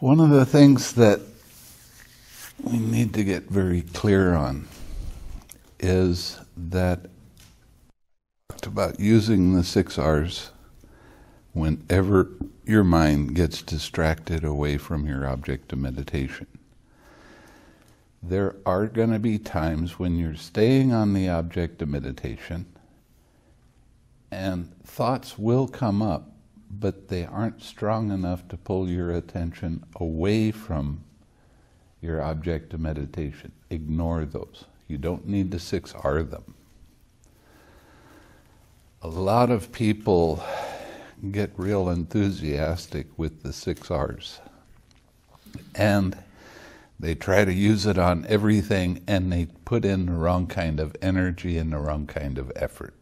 One of the things that we need to get very clear on is that about using the six R's whenever your mind gets distracted away from your object of meditation. There are going to be times when you're staying on the object of meditation and thoughts will come up, but they aren't strong enough to pull your attention away from your object of meditation. Ignore those. You don't need the six R them. A lot of people get real enthusiastic with the six R's. And they try to use it on everything and they put in the wrong kind of energy and the wrong kind of effort.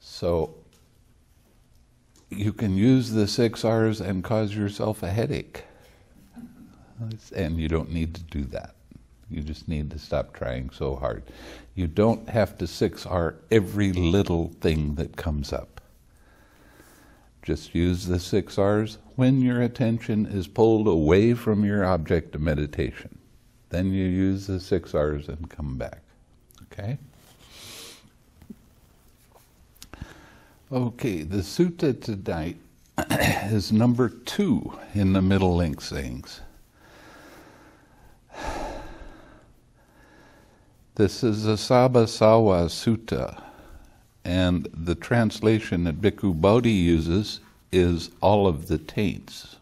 So you can use the six R's and cause yourself a headache. And you don't need to do that. You just need to stop trying so hard. You don't have to six R every little thing that comes up. Just use the six R's when your attention is pulled away from your object of meditation. Then you use the six R's and come back. Okay? Okay, the sutta tonight is number two in the Middle Length sayings. This is a Sabbasava Sutta, and the translation that Bhikkhu Bodhi uses is all of the taints.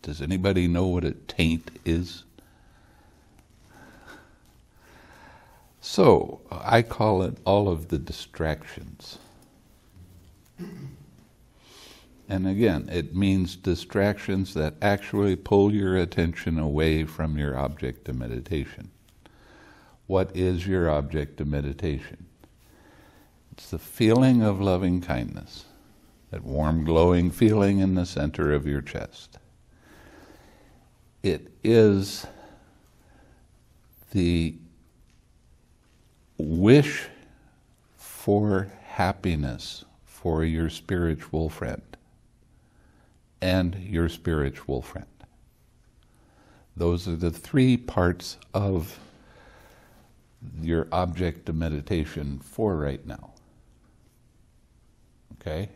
Does anybody know what a taint is? So, I call it all of the distractions. And again, it means distractions that actually pull your attention away from your object of meditation. What is your object of meditation? It's the feeling of loving kindness, that warm, glowing feeling in the center of your chest. It is the wish for happiness for your spiritual friend and your spiritual friend. Those are the three parts of your object of meditation for right now. Okay?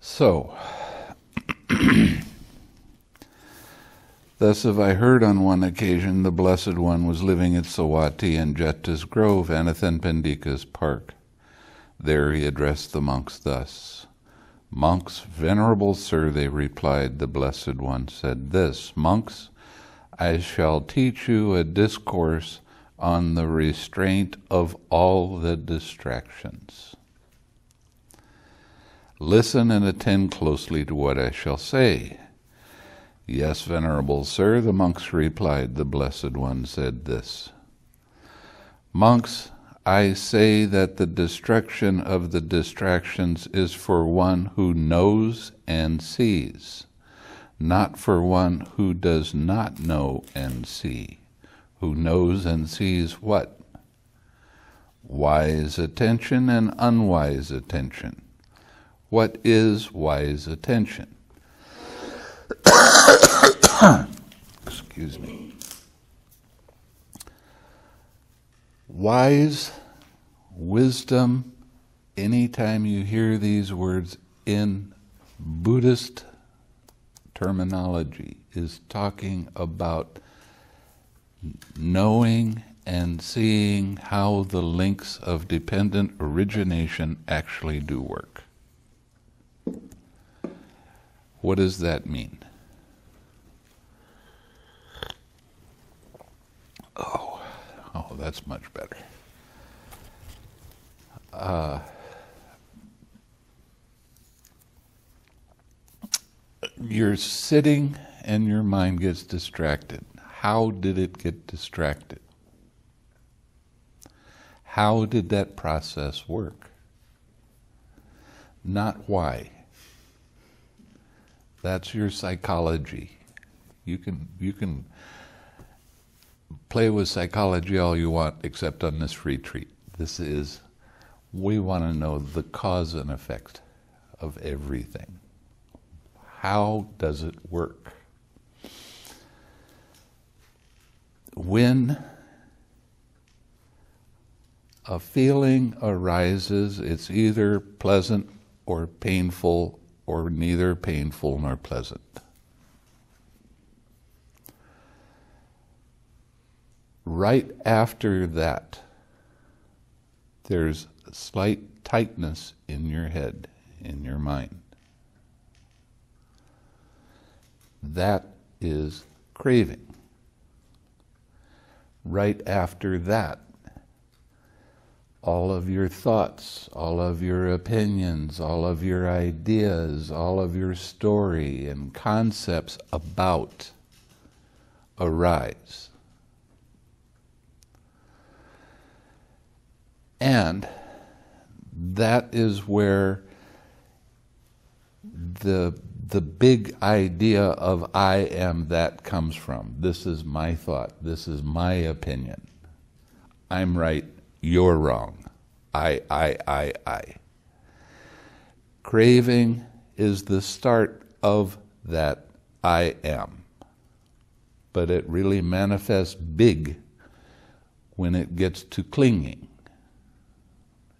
So, Thus have I heard on one occasion the Blessed One was living at Savatthi in Jeta's Grove, Anathapindika's park. There he addressed the monks thus. Monks, venerable sir, they replied, the Blessed One said this Monks, I shall teach you a discourse on the restraint of all the distractions. Listen and attend closely to what I shall say. Yes, venerable sir, the monks replied. The Blessed One said this Monks, I say that the destruction of the distractions is for one who knows and sees, not for one who does not know and see. Who knows and sees what? Wise attention and unwise attention. What is wise attention? Excuse me. Wise, wisdom, anytime you hear these words in Buddhist terminology, is talking about knowing and seeing how the links of dependent origination actually do work. What does that mean? Oh, oh, that's much better. Uh, you're sitting and your mind gets distracted. How did it get distracted? How did that process work? Not why. That's your psychology. You can you can play with psychology all you want, except on this retreat. This is we want to know the cause and effect of everything. How does it work? When a feeling arises, it's either pleasant or painful, or neither painful nor pleasant. Right after that, there's slight tightness in your head, in your mind. That is craving. Right after that, all of your thoughts, all of your opinions, all of your ideas, all of your story and concepts about arise. And that is where the the big idea of I am that comes from. This is my thought. This is my opinion. I'm right. You're wrong. I, I, I, I. Craving is the start of that I am. But it really manifests big when it gets to clinging.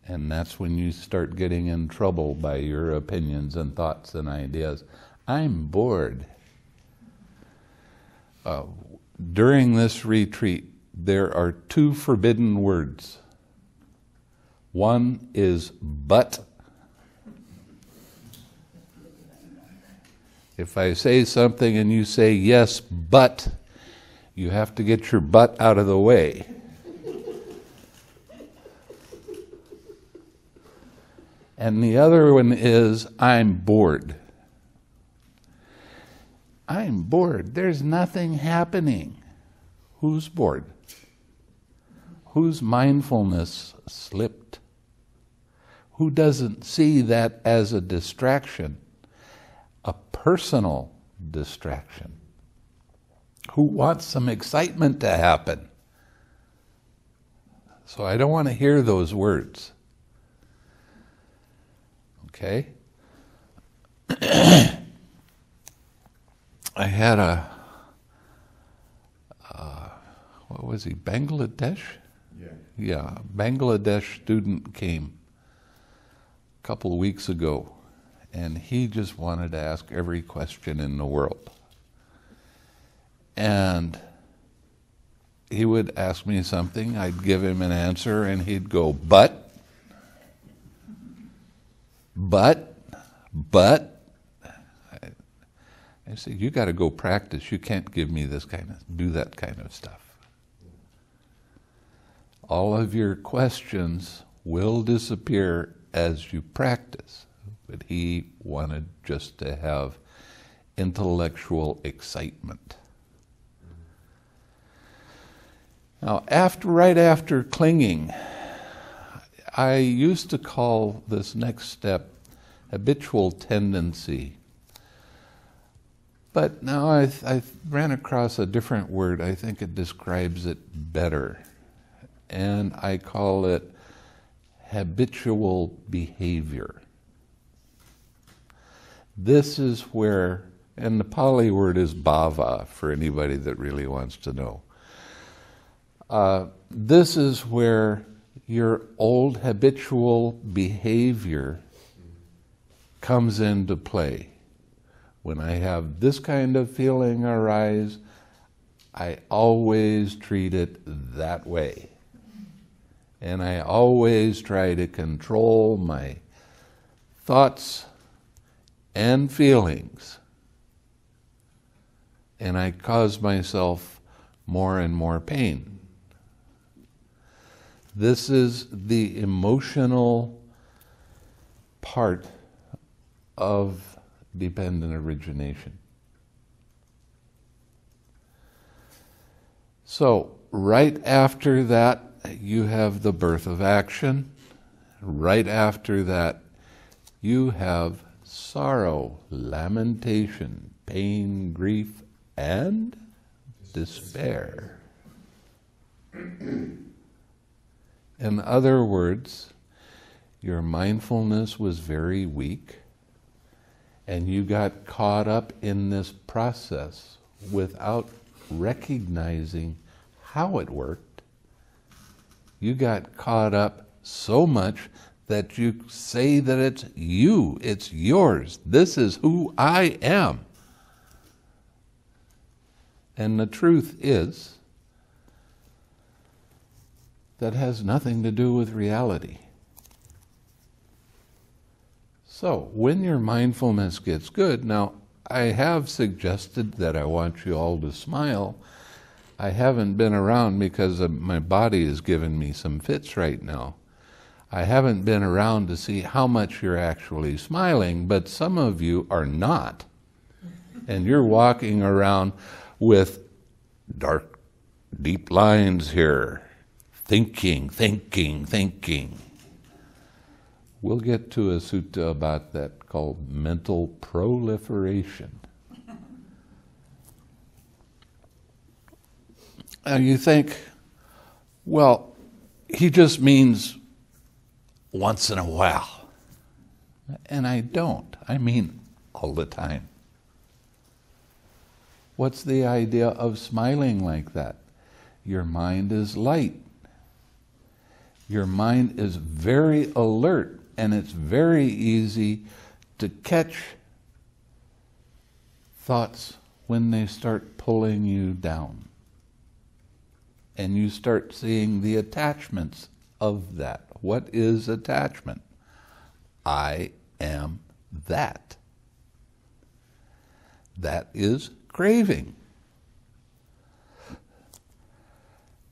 And that's when you start getting in trouble by your opinions and thoughts and ideas. I'm bored. Uh, during this retreat, there are two forbidden words. One is but. If I say something and you say yes, but, you have to get your butt out of the way. And the other one is, I'm bored. I'm bored. There's nothing happening. Who's bored? Whose mindfulness slipped? Who doesn't see that as a distraction, a personal distraction? Who wants some excitement to happen? So I don't want to hear those words. Okay? I had a, uh, what was he, Bangladesh? Yeah. Yeah, Bangladesh student came a couple of weeks ago, and he just wanted to ask every question in the world. And he would ask me something, I'd give him an answer, and he'd go, but, but, but. I, said, you got to go practice. You can't give me this kind of, do that kind of stuff. All of your questions will disappear as you practice. But he wanted just to have intellectual excitement. Now, after, right after clinging, I used to call this next step habitual tendency. But now I, I ran across a different word. I think it describes it better. And I call it habitual behavior. This is where, and the Pali word is bhava for anybody that really wants to know. Uh, this is where your old habitual behavior comes into play. When I have this kind of feeling arise, I always treat it that way. And I always try to control my thoughts and feelings. And I cause myself more and more pain. This is the emotional part of dependent origination. So, right after that, you have the birth of action. Right after that, you have sorrow, lamentation, pain, grief, and despair. In other words, your mindfulness was very weak and you got caught up in this process without recognizing how it worked. You got caught up so much that you say that it's you, it's yours. This is who I am. And the truth is, that has nothing to do with reality. So, when your mindfulness gets good, now I have suggested that I want you all to smile. I haven't been around because my body is giving me some fits right now. I haven't been around to see how much you're actually smiling, but some of you are not. And you're walking around with dark, deep lines here, thinking, thinking, thinking. We'll get to a sutta about that called mental proliferation. And you think, well, he just means once in a while. And I don't. I mean all the time. What's the idea of smiling like that? Your mind is light. Your mind is very alert and it's very easy to catch thoughts when they start pulling you down. And you start seeing the attachments of that. What is attachment? I am that. That is craving.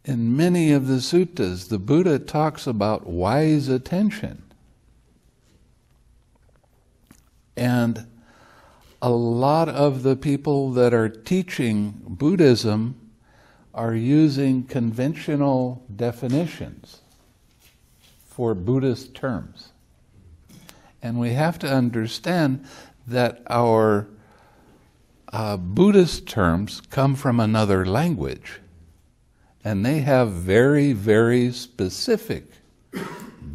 In many of the suttas, the Buddha talks about wise attention. And a lot of the people that are teaching Buddhism are using conventional definitions for Buddhist terms. And we have to understand that our uh, Buddhist terms come from another language. And they have very, very specific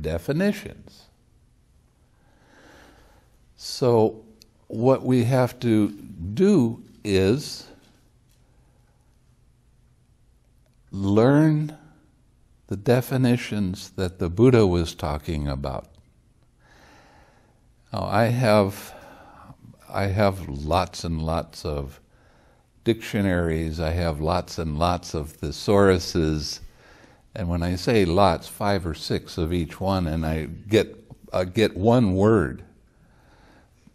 definitions. So, what we have to do is learn the definitions that the Buddha was talking about. Now, I have, I have lots and lots of dictionaries, I have lots and lots of thesauruses, and when I say lots, five or six of each one, and I get, get one word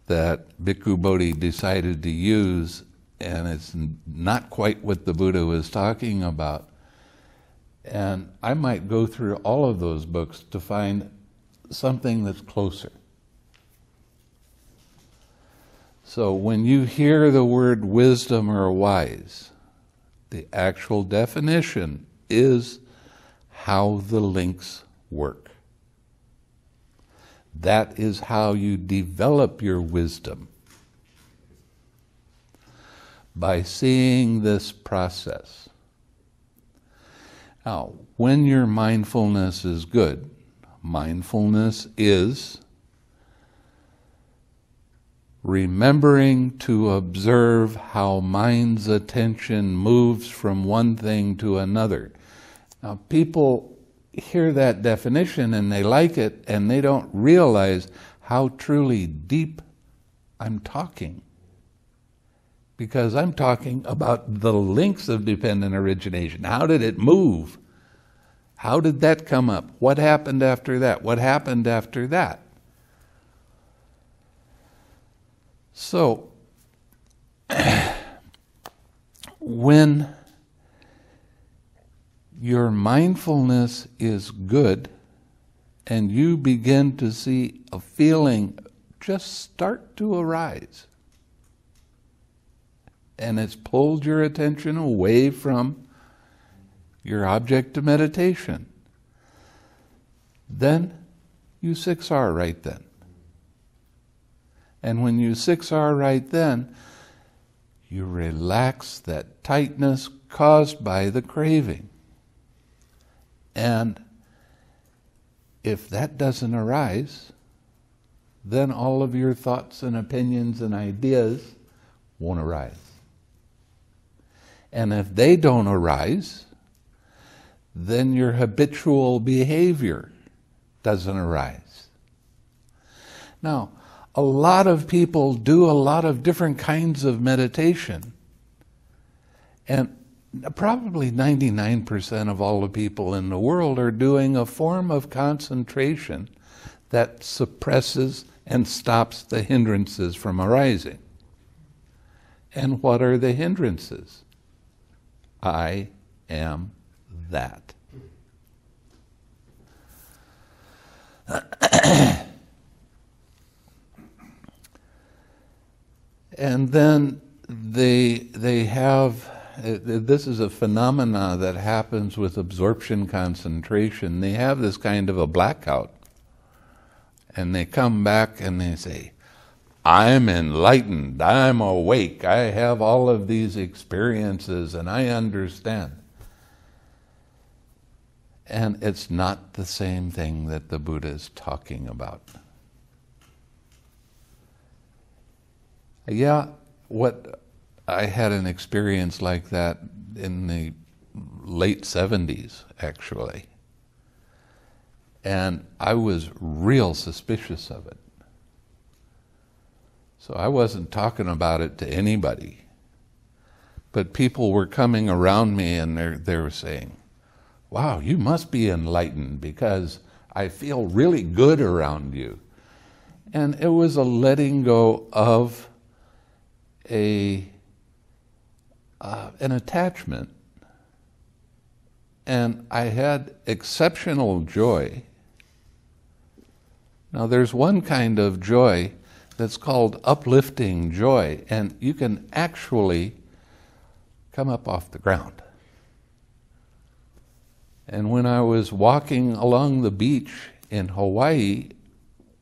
that Bhikkhu Bodhi decided to use, and it's not quite what the Buddha was talking about. And I might go through all of those books to find something that's closer. So when you hear the word wisdom or wise, the actual definition is how the links work. That is how you develop your wisdom. By seeing this process. Now, when your mindfulness is good, mindfulness is remembering to observe how mind's attention moves from one thing to another. Now, people hear that definition and they like it and they don't realize how truly deep I'm talking. Because I'm talking about the links of dependent origination. How did it move? How did that come up? What happened after that? What happened after that? So, when your mindfulness is good and you begin to see a feeling just start to arise, and it's pulled your attention away from your object of meditation, then you six R right then. And when you 6R right then, you relax that tightness caused by the craving. And if that doesn't arise, then all of your thoughts and opinions and ideas won't arise. And if they don't arise, then your habitual behavior doesn't arise. Now, a lot of people do a lot of different kinds of meditation. And probably 99% of all the people in the world are doing a form of concentration that suppresses and stops the hindrances from arising. And what are the hindrances? I am that. and then they they have uh, this is a phenomena that happens with absorption concentration. They have this kind of a blackout. And they come back and they say, I'm enlightened, I'm awake, I have all of these experiences, and I understand. And it's not the same thing that the Buddha is talking about. Yeah, what I had an experience like that in the late 70s, actually. And I was real suspicious of it. So I wasn't talking about it to anybody. But people were coming around me and they they were saying, Wow, you must be enlightened because I feel really good around you. And it was a letting go of a uh, an attachment. And I had exceptional joy. Now, there's one kind of joy that's called uplifting joy, and you can actually come up off the ground. And when I was walking along the beach in Hawaii,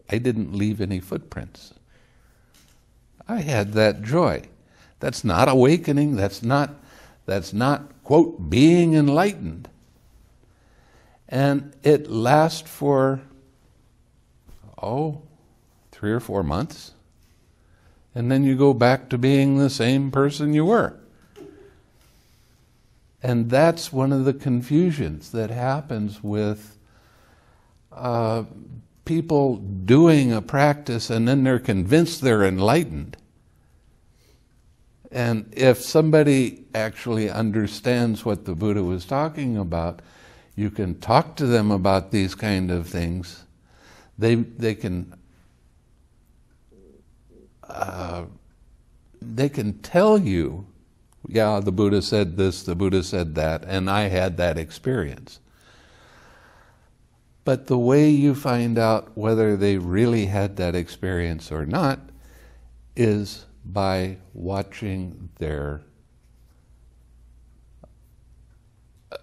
I didn't leave any footprints. I had that joy. That's not awakening. That's not, that's not, quote, being enlightened. And it lasts for, oh, three or four months. And then you go back to being the same person you were. And that's one of the confusions that happens with uh, people doing a practice and then they're convinced they're enlightened. And if somebody actually understands what the Buddha was talking about, you can talk to them about these kind of things. They, they can uh, they can tell you, yeah, the Buddha said this, the Buddha said that, and I had that experience. But the way you find out whether they really had that experience or not is by watching their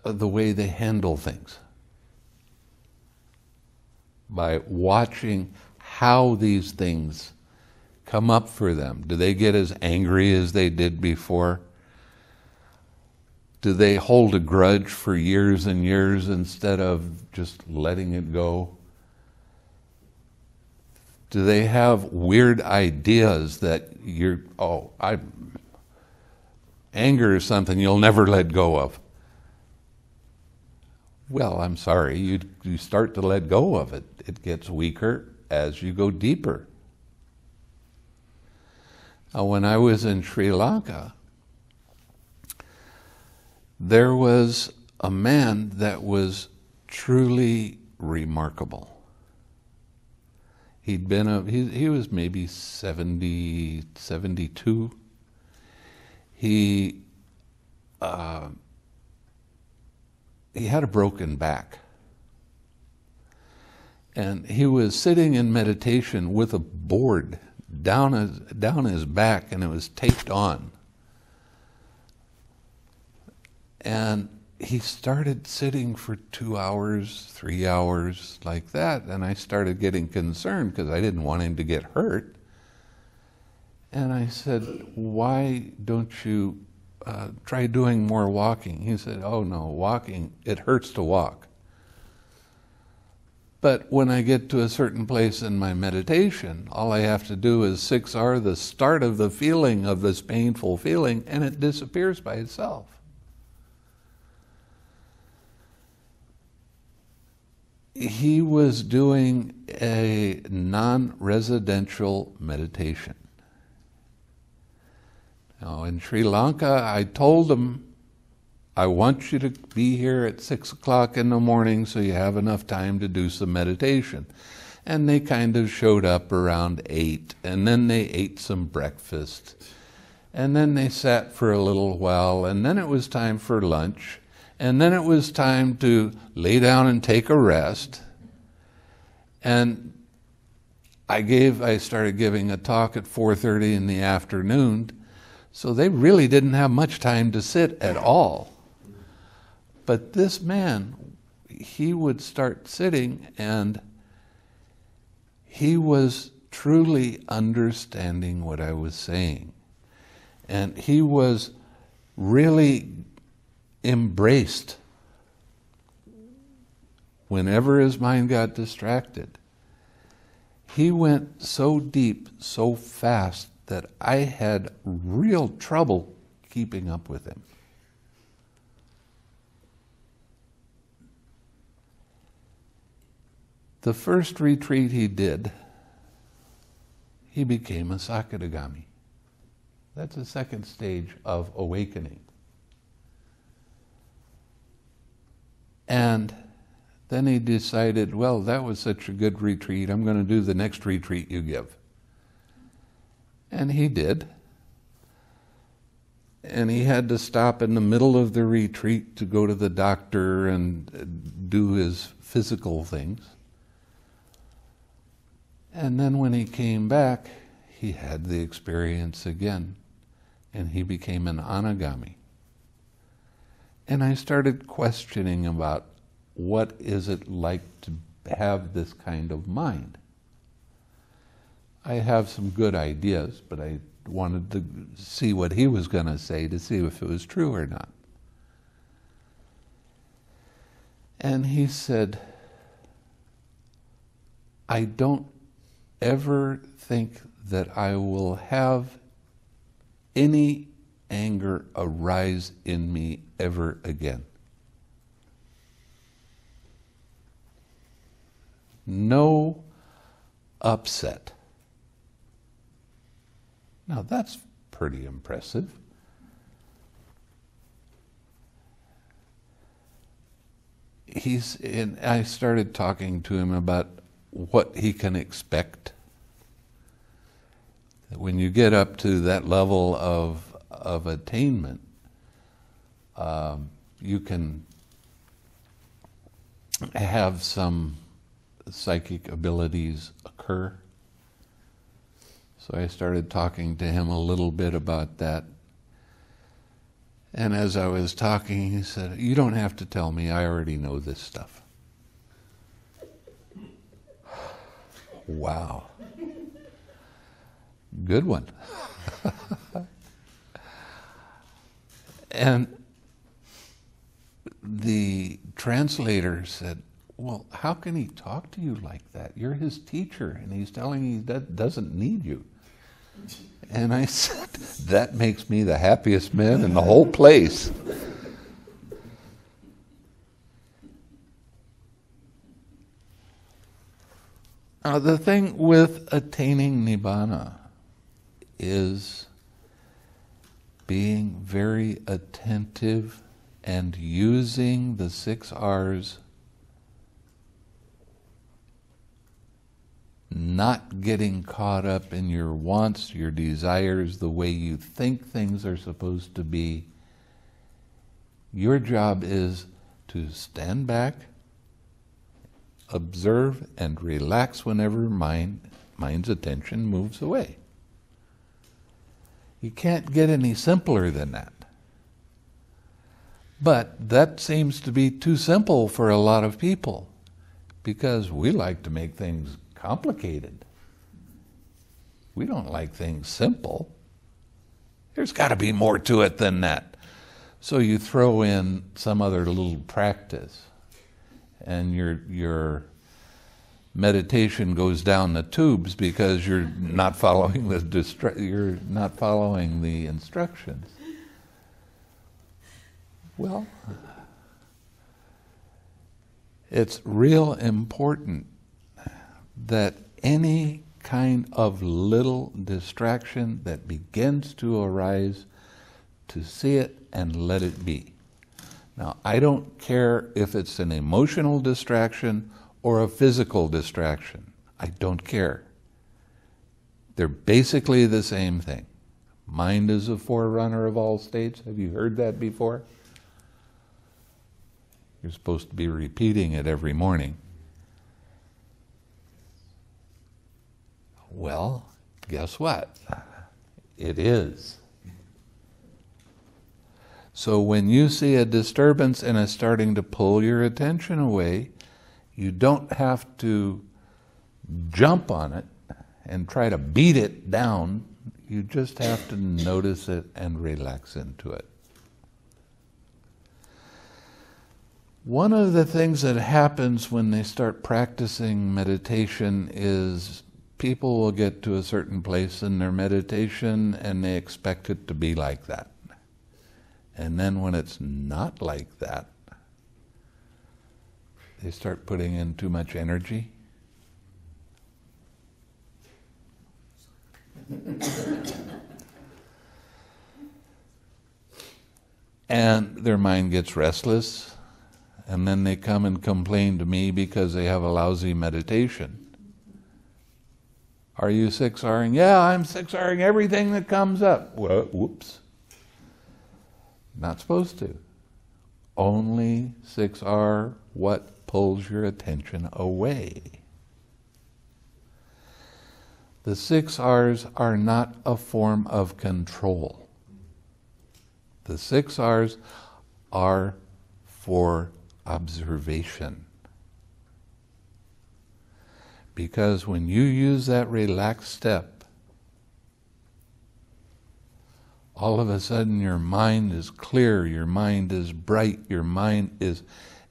uh, the way they handle things. By watching how these things come up for them. Do they get as angry as they did before? Do they hold a grudge for years and years instead of just letting it go do they have weird ideas that you're, oh, I, anger is something you'll never let go of? Well, I'm sorry, you, you start to let go of it. It gets weaker as you go deeper. Now, when I was in Sri Lanka, there was a man that was truly remarkable. He'd been a, he, he was maybe 70, 72. He, uh, he had a broken back. And he was sitting in meditation with a board down his, down his back and it was taped on. And he started sitting for two hours, three hours, like that. And I started getting concerned because I didn't want him to get hurt. And I said, Why don't you uh, try doing more walking? He said, Oh, no, walking, it hurts to walk. But when I get to a certain place in my meditation, all I have to do is 6R, the start of the feeling of this painful feeling, and it disappears by itself. He was doing a non residential meditation. Now, in Sri Lanka, I told him I want you to be here at six o'clock in the morning so you have enough time to do some meditation. And they kind of showed up around eight, and then they ate some breakfast. And then they sat for a little while, and then it was time for lunch. And then it was time to lay down and take a rest. And I gave I started giving a talk at 4:30 in the afternoon, so they really didn't have much time to sit at all. But this man, he would start sitting and he was truly understanding what I was saying. And he was really embraced whenever his mind got distracted. He went so deep, so fast, that I had real trouble keeping up with him. The first retreat he did, he became a Sakadagami. That's the second stage of awakening. And then he decided, well, that was such a good retreat. I'm going to do the next retreat you give. And he did. And he had to stop in the middle of the retreat to go to the doctor and do his physical things. And then when he came back, he had the experience again, and he became an anagami. And I started questioning about what is it like to have this kind of mind. I have some good ideas, but I wanted to see what he was going to say to see if it was true or not. And he said, I don't ever think that I will have any anger arise in me ever again. No upset. Now that's pretty impressive. He's and I started talking to him about what he can expect. When you get up to that level of of attainment, um, you can have some psychic abilities occur. So I started talking to him a little bit about that. And as I was talking, he said, You don't have to tell me, I already know this stuff. Wow. Good one. and the translator said, Well, how can he talk to you like that? You're his teacher, and he's telling you that doesn't need you. And I said, That makes me the happiest man in the whole place. Now, the thing with attaining Nibbana is being very attentive and using the six R's, not getting caught up in your wants, your desires, the way you think things are supposed to be. Your job is to stand back observe and relax whenever mind, mind's attention moves away. You can't get any simpler than that. But that seems to be too simple for a lot of people because we like to make things complicated. We don't like things simple. There's got to be more to it than that. So you throw in some other little practice, and your your meditation goes down the tubes because you're not following the you're not following the instructions. Well, it's real important that any kind of little distraction that begins to arise, to see it and let it be. Now, I don't care if it's an emotional distraction or a physical distraction. I don't care. They're basically the same thing. Mind is a forerunner of all states. Have you heard that before? You're supposed to be repeating it every morning. Well, guess what? It is. So when you see a disturbance and it's starting to pull your attention away, you don't have to jump on it and try to beat it down. You just have to notice it and relax into it. One of the things that happens when they start practicing meditation is people will get to a certain place in their meditation and they expect it to be like that. And then when it's not like that, they start putting in too much energy. and their mind gets restless and then they come and complain to me because they have a lousy meditation. Are you 6Ring? Yeah, I'm 6Ring everything that comes up. Well, whoops. Not supposed to. Only 6R what pulls your attention away. The six R's are not a form of control. The six R's are for observation. Because when you use that relaxed step, all of a sudden your mind is clear, your mind is bright, your mind is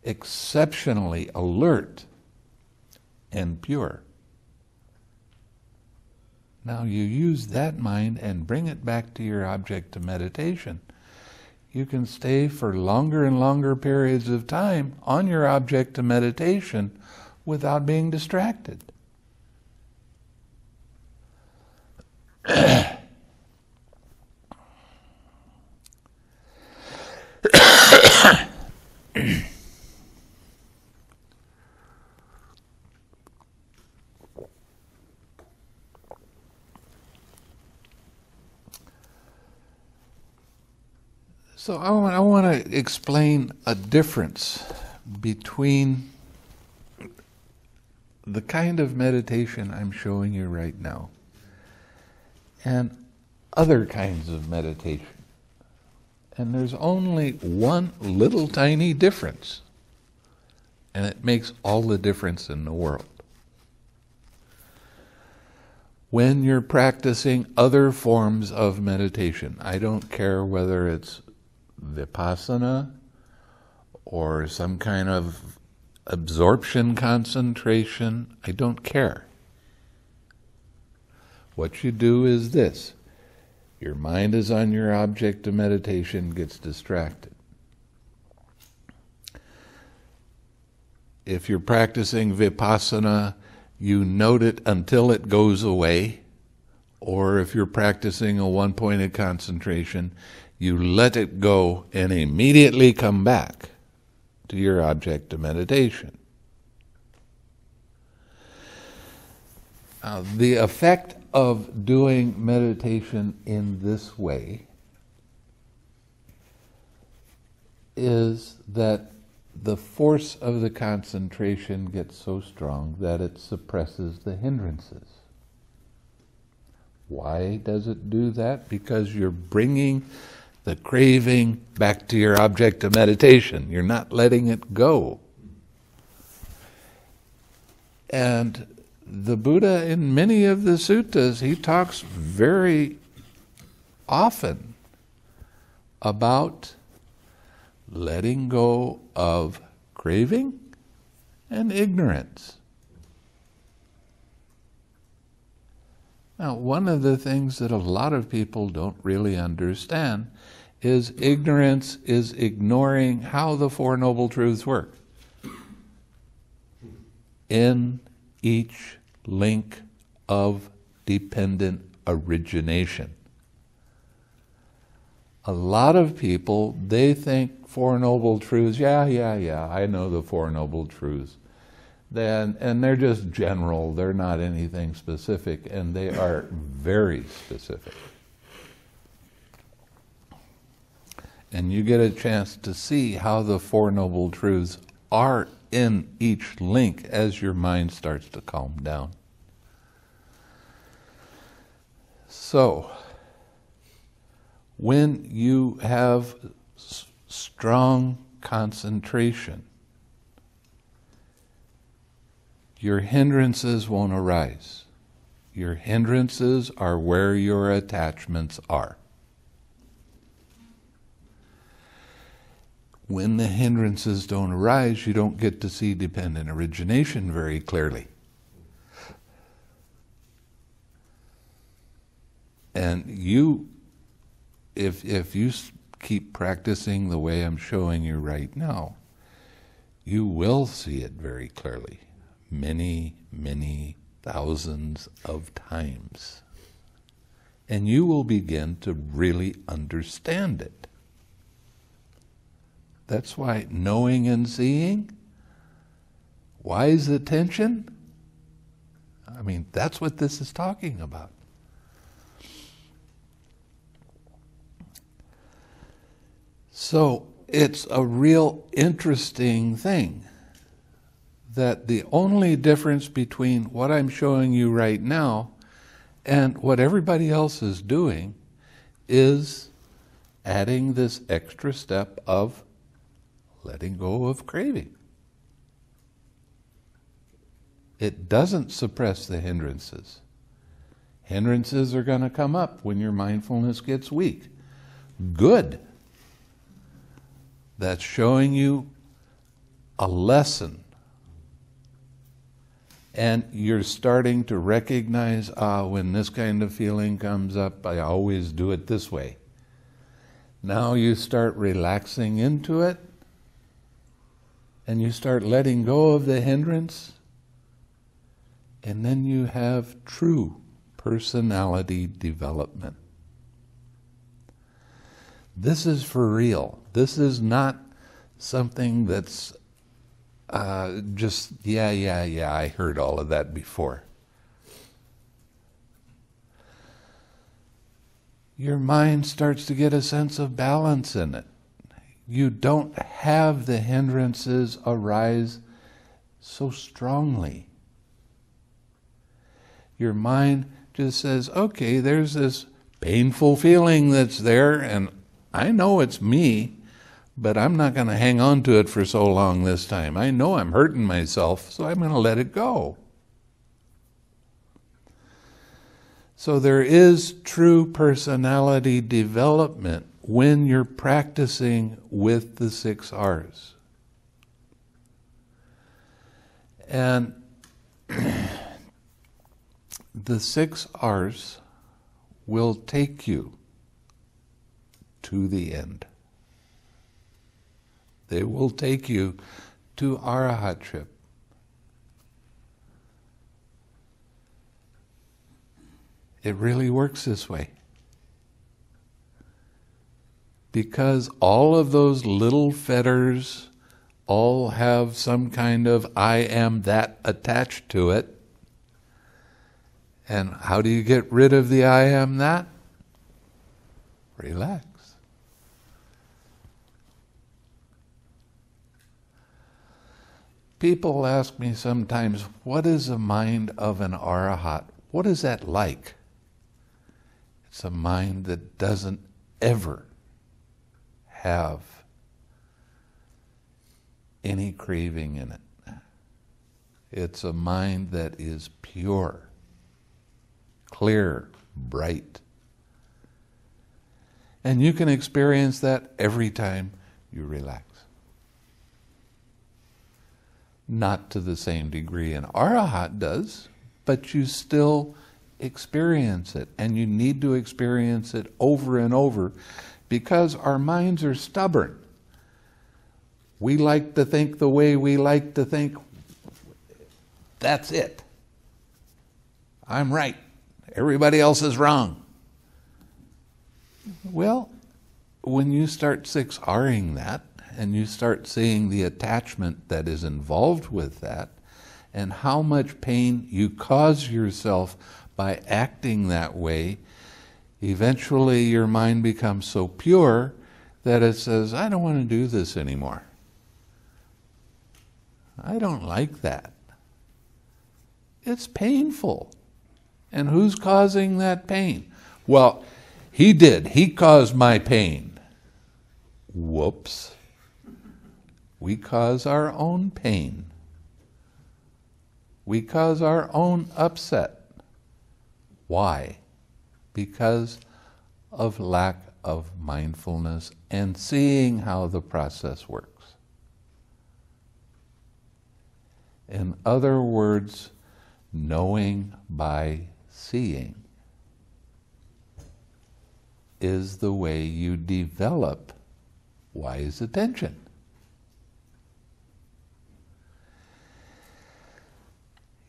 exceptionally alert and pure. Now you use that mind and bring it back to your object of meditation you can stay for longer and longer periods of time on your object of meditation without being distracted. So I want, I want to explain a difference between the kind of meditation I'm showing you right now and other kinds of meditation. And there's only one little tiny difference, and it makes all the difference in the world. When you're practicing other forms of meditation, I don't care whether it's vipassana or some kind of absorption concentration. I don't care. What you do is this your mind is on your object of meditation, gets distracted. If you're practicing vipassana, you note it until it goes away. Or if you're practicing a one pointed concentration, you let it go and immediately come back to your object of meditation. The effect of doing meditation in this way is that the force of the concentration gets so strong that it suppresses the hindrances. Why does it do that? Because you're bringing the craving back to your object of meditation. You're not letting it go. And the Buddha, in many of the suttas, he talks very often about letting go of craving and ignorance. Now, one of the things that a lot of people don't really understand is ignorance is ignoring how the Four Noble Truths work. In each link of dependent origination. A lot of people, they think Four Noble Truths, yeah, yeah, yeah, I know the Four Noble Truths. Then, and they're just general, they're not anything specific, and they are very specific. And you get a chance to see how the Four Noble Truths are in each link as your mind starts to calm down. So, when you have s- strong concentration, your hindrances won't arise. Your hindrances are where your attachments are. When the hindrances don't arise, you don't get to see dependent origination very clearly. And you, if, if you keep practicing the way I'm showing you right now, you will see it very clearly many, many thousands of times. And you will begin to really understand it. That's why knowing and seeing, wise attention, I mean, that's what this is talking about. So it's a real interesting thing that the only difference between what I'm showing you right now and what everybody else is doing is adding this extra step of letting go of craving. It doesn't suppress the hindrances. Hindrances are going to come up when your mindfulness gets weak. Good. That's showing you a lesson. And you're starting to recognize ah, when this kind of feeling comes up, I always do it this way. Now you start relaxing into it and you start letting go of the hindrance, and then you have true personality development. This is for real. This is not something that's uh, just, yeah, yeah, yeah, I heard all of that before. Your mind starts to get a sense of balance in it you don't have the hindrances arise so strongly. Your mind just says, okay, there's this painful feeling that's there, and I know it's me, but I'm not going to hang on to it for so long this time. I know I'm hurting myself, so I'm going to let it go. So there is true personality development when you're practicing with the six R's. And the six R's will take you to the end. They will take you to Arahatship. It really works this way because all of those little fetters all have some kind of I am that attached to it. And how do you get rid of the I am that? Relax. People ask me sometimes, what is the mind of an arahat? What is that like? It's a mind that doesn't ever have any craving in it. It's a mind that is pure, clear, bright. And you can experience that every time you relax. Not to the same degree an arahat does, but you still experience it. And you need to experience it over and over because our minds are stubborn. We like to think the way we like to think. That's it. I'm right. Everybody else is wrong. Well, when you start 6Ring that and you start seeing the attachment that is involved with that and how much pain you cause yourself by acting that way, eventually your mind becomes so pure that it says, I don't want to do this anymore. I don't like that. It's painful. And who's causing that pain? Well, he did. He caused my pain. Whoops. We cause our own pain. We cause our own upset. Why? Because of lack of mindfulness and seeing how the process works. In other words, knowing by seeing is the way you develop wise attention.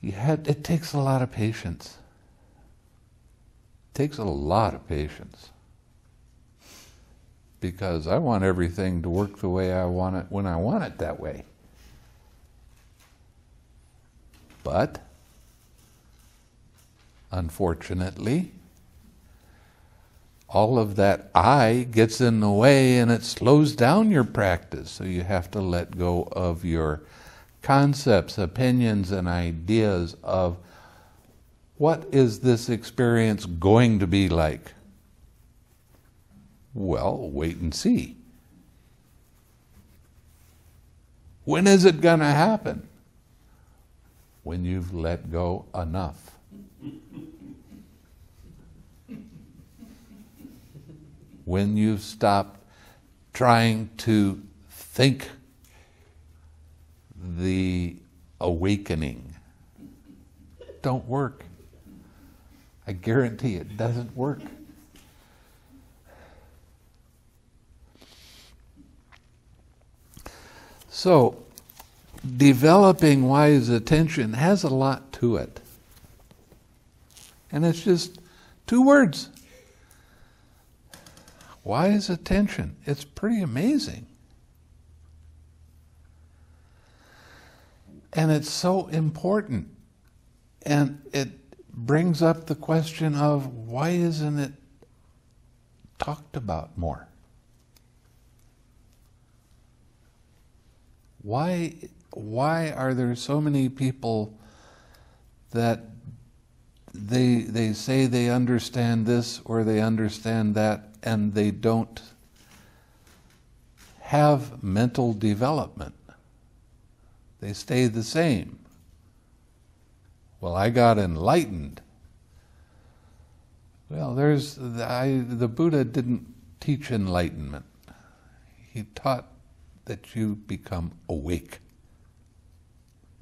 You had, it takes a lot of patience. Takes a lot of patience. Because I want everything to work the way I want it when I want it that way. But, unfortunately, all of that I gets in the way and it slows down your practice. So you have to let go of your concepts, opinions, and ideas of what is this experience going to be like? Well, wait and see. When is it going to happen? When you've let go enough. when you've stopped trying to think the awakening. Don't work. I guarantee it doesn't work. So, developing wise attention has a lot to it. And it's just two words wise attention. It's pretty amazing. And it's so important. And it brings up the question of why isn't it talked about more? Why, why are there so many people that they, they say they understand this or they understand that and they don't have mental development? They stay the same. Well, I got enlightened. Well, there's the, I, the Buddha didn't teach enlightenment. He taught that you become awake.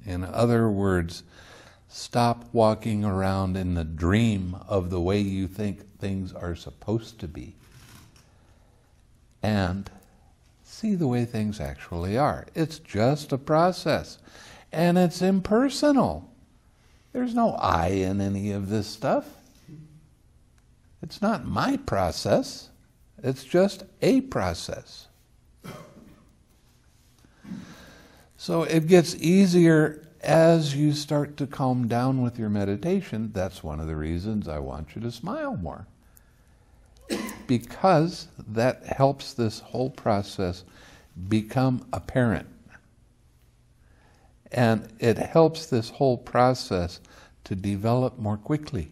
In other words, stop walking around in the dream of the way you think things are supposed to be and see the way things actually are. It's just a process, and it's impersonal. There's no I in any of this stuff. It's not my process, it's just a process. So it gets easier as you start to calm down with your meditation. That's one of the reasons I want you to smile more because that helps this whole process become apparent. And it helps this whole process to develop more quickly.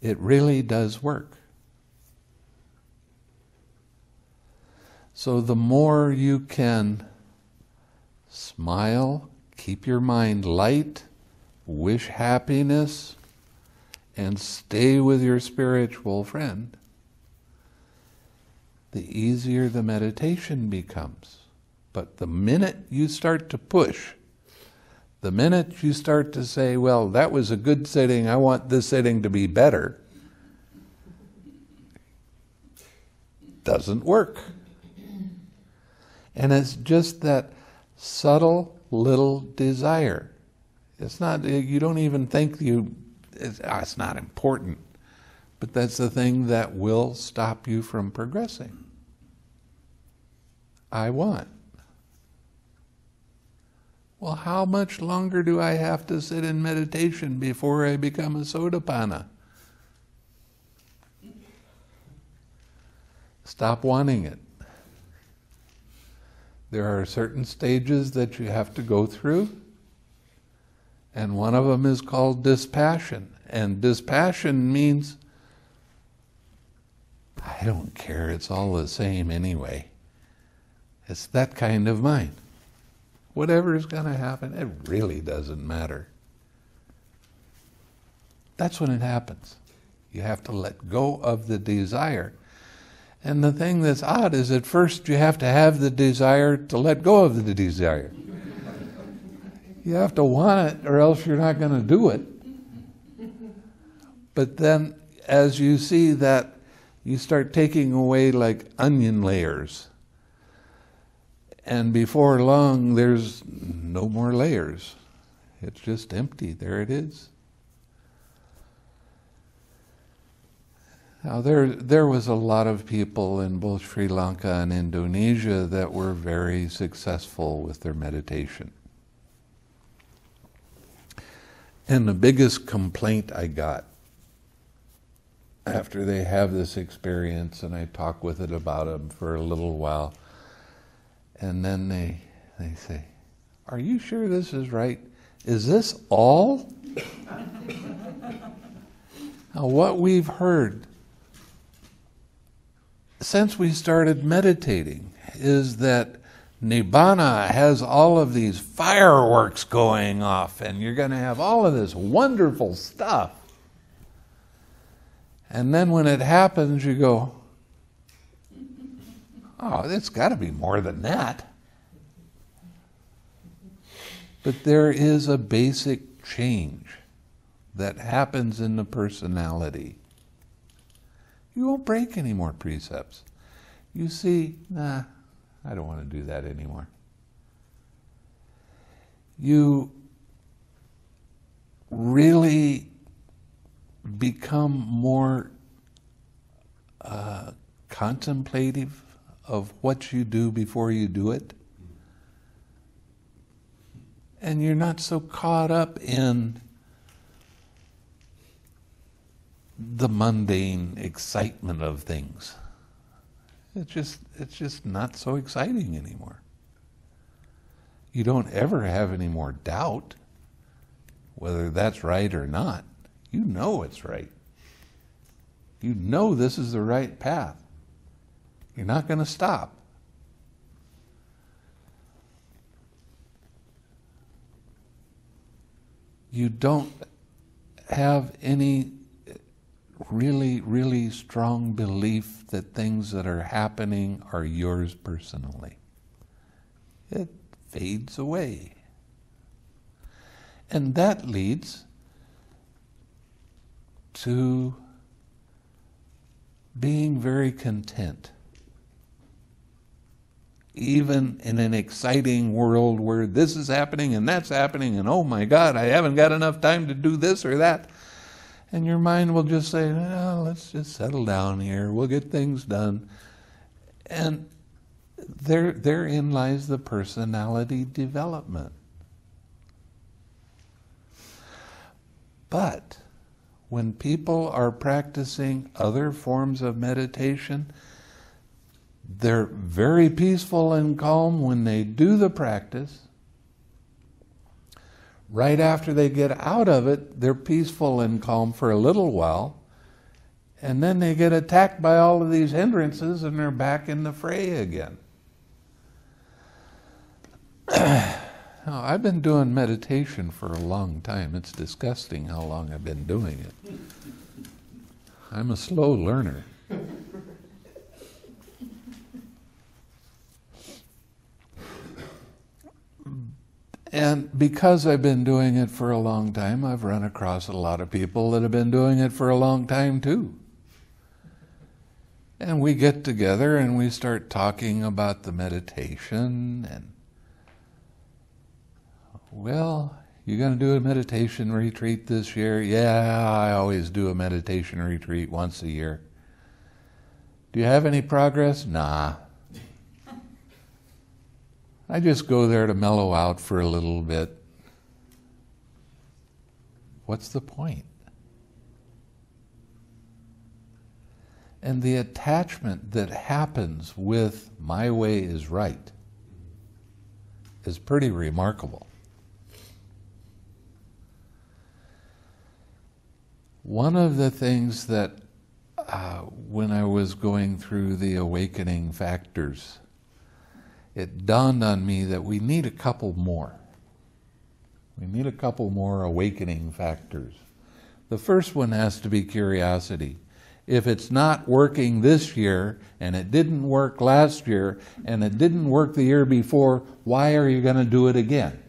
It really does work. So the more you can smile, keep your mind light, wish happiness, and stay with your spiritual friend, the easier the meditation becomes. But the minute you start to push, the minute you start to say, well, that was a good sitting, I want this sitting to be better, doesn't work. And it's just that subtle little desire. It's not, you don't even think you, it's, oh, it's not important. But that's the thing that will stop you from progressing. I want. Well, how much longer do I have to sit in meditation before I become a sotapanna? Stop wanting it. There are certain stages that you have to go through, and one of them is called dispassion. And dispassion means, I don't care, it's all the same anyway. It's that kind of mind. Whatever is going to happen, it really doesn't matter. That's when it happens. You have to let go of the desire. And the thing that's odd is at first you have to have the desire to let go of the desire. you have to want it, or else you're not going to do it. But then, as you see that, you start taking away like onion layers and before long, there's no more layers. It's just empty. There it is. Now, there, there was a lot of people in both Sri Lanka and Indonesia that were very successful with their meditation. And the biggest complaint I got after they have this experience, and I talk with it about them for a little while, and then they, they say, Are you sure this is right? Is this all? now, what we've heard since we started meditating is that Nibbana has all of these fireworks going off, and you're going to have all of this wonderful stuff. And then when it happens, you go, Oh, it's got to be more than that. But there is a basic change that happens in the personality. You won't break any more precepts. You see, nah, I don't want to do that anymore. You really become more uh, contemplative of what you do before you do it. And you're not so caught up in the mundane excitement of things. It's just it's just not so exciting anymore. You don't ever have any more doubt whether that's right or not. You know it's right. You know this is the right path. You're not going to stop. You don't have any really, really strong belief that things that are happening are yours personally. It fades away. And that leads to being very content even in an exciting world where this is happening and that's happening, and oh my God, I haven't got enough time to do this or that. And your mind will just say, oh, let's just settle down here, we'll get things done. And there, therein lies the personality development. But when people are practicing other forms of meditation, they're very peaceful and calm when they do the practice. Right after they get out of it, they're peaceful and calm for a little while. And then they get attacked by all of these hindrances and they're back in the fray again. Oh, I've been doing meditation for a long time. It's disgusting how long I've been doing it. I'm a slow learner. And because I've been doing it for a long time, I've run across a lot of people that have been doing it for a long time too. And we get together and we start talking about the meditation and well, you're going to do a meditation retreat this year? Yeah, I always do a meditation retreat once a year. Do you have any progress? Nah. I just go there to mellow out for a little bit. What's the point? And the attachment that happens with my way is right is pretty remarkable. One of the things that, uh, when I was going through the awakening factors, it dawned on me that we need a couple more. We need a couple more awakening factors. The first one has to be curiosity. If it's not working this year, and it didn't work last year, and it didn't work the year before, why are you going to do it again?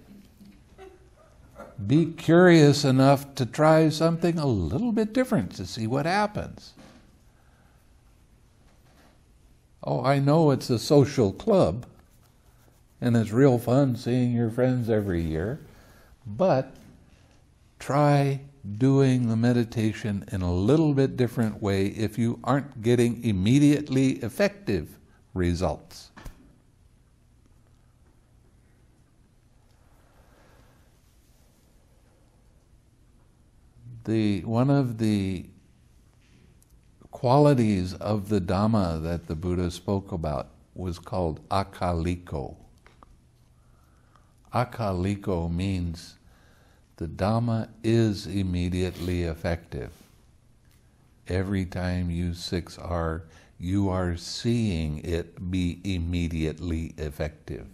be curious enough to try something a little bit different to see what happens. Oh, I know it's a social club and it's real fun seeing your friends every year, but try doing the meditation in a little bit different way if you aren't getting immediately effective results. the one of the qualities of the Dhamma that the Buddha spoke about was called akaliko. Akaliko means the Dhamma is immediately effective. Every time you 6R, you are seeing it be immediately effective.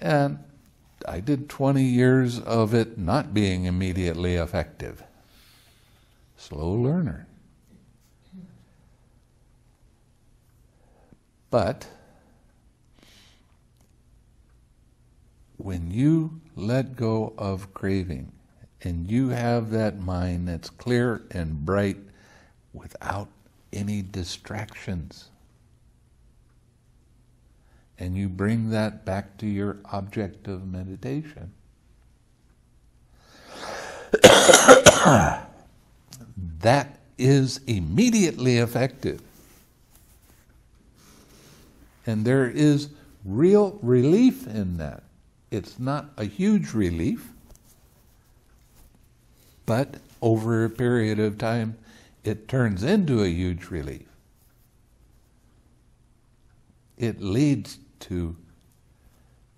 And I did 20 years of it not being immediately effective. Slow learner. But when you let go of craving and you have that mind that's clear and bright without any distractions, and you bring that back to your object of meditation. that is immediately effective. And there is real relief in that. It's not a huge relief, but over a period of time, it turns into a huge relief. It leads to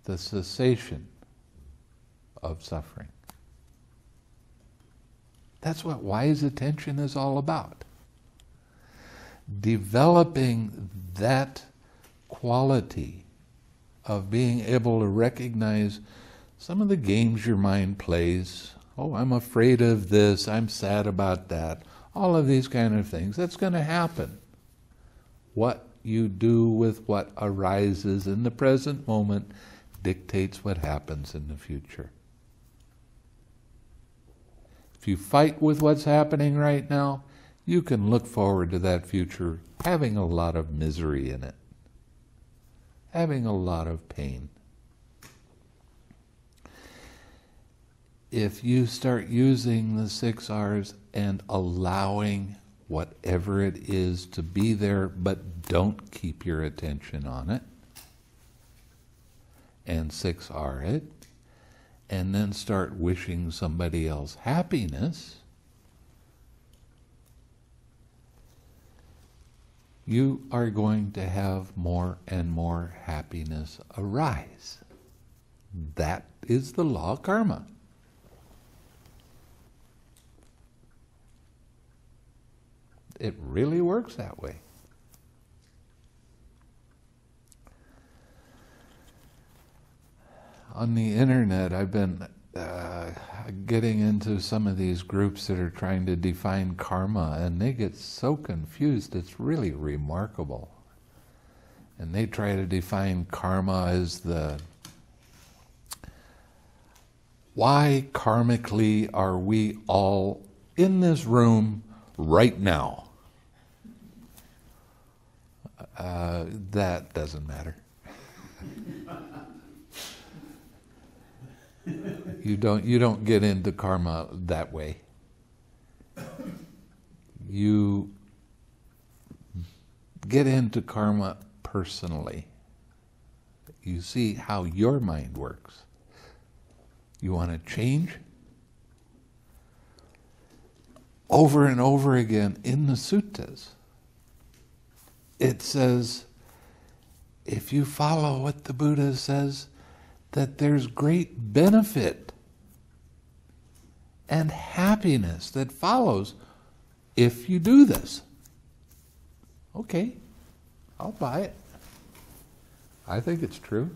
the cessation of suffering. That's what wise attention is all about. Developing that quality of being able to recognize some of the games your mind plays. Oh, I'm afraid of this, I'm sad about that. All of these kind of things. That's going to happen. What you do with what arises in the present moment dictates what happens in the future. If you fight with what's happening right now, you can look forward to that future having a lot of misery in it, having a lot of pain. If you start using the six R's and allowing whatever it is to be there, but don't keep your attention on it. And 6R it. And then start wishing somebody else happiness. you are going to have more and more happiness arise. That is the law of karma. It really works that way. On the internet, I've been uh, getting into some of these groups that are trying to define karma, and they get so confused. It's really remarkable. And they try to define karma as the why karmically are we all in this room right now? Uh, that doesn't matter. you don't you don't get into karma that way. You get into karma personally. You see how your mind works. You want to change? Over and over again in the suttas, it says, if you follow what the Buddha says, that there's great benefit and happiness that follows if you do this. Okay, I'll buy it. I think it's true.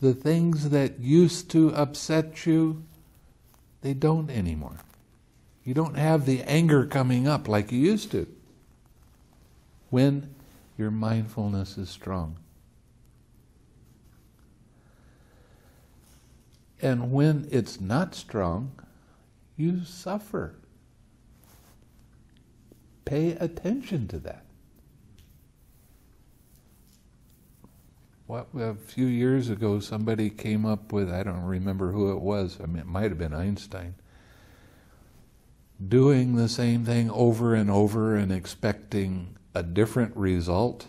The things that used to upset you, they don't anymore. You don't have the anger coming up like you used to when your mindfulness is strong. And when it's not strong, you suffer. Pay attention to that. What, a few years ago, somebody came up with, I don't remember who it was, I mean, it might have been Einstein, doing the same thing over and over and expecting a different result,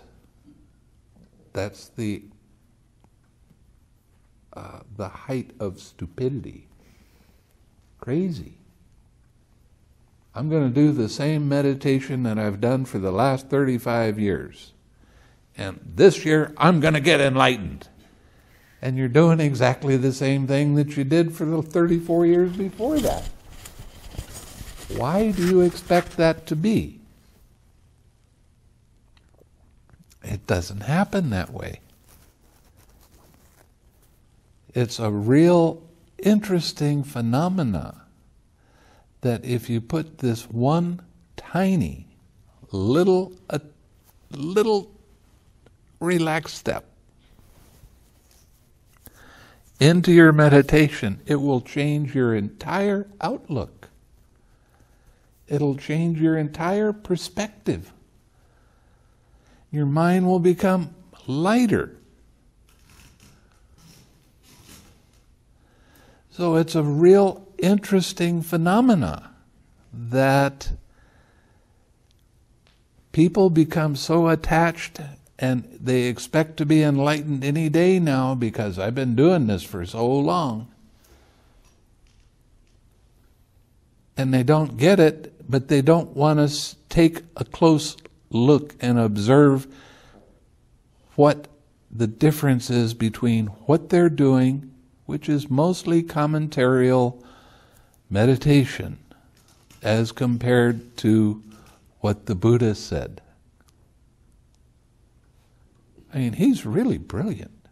that's the uh, the height of stupidity. Crazy. I'm going to do the same meditation that I've done for the last 35 years. And this year, I'm going to get enlightened. And you're doing exactly the same thing that you did for the 34 years before that. Why do you expect that to be? It doesn't happen that way. It's a real interesting phenomena that if you put this one tiny little a little relaxed step into your meditation, it will change your entire outlook. It'll change your entire perspective your mind will become lighter. So it's a real interesting phenomena that people become so attached and they expect to be enlightened any day now because I've been doing this for so long. And they don't get it, but they don't want to take a close look and observe what the difference is between what they're doing, which is mostly commentarial meditation, as compared to what the Buddha said. I mean, he's really brilliant.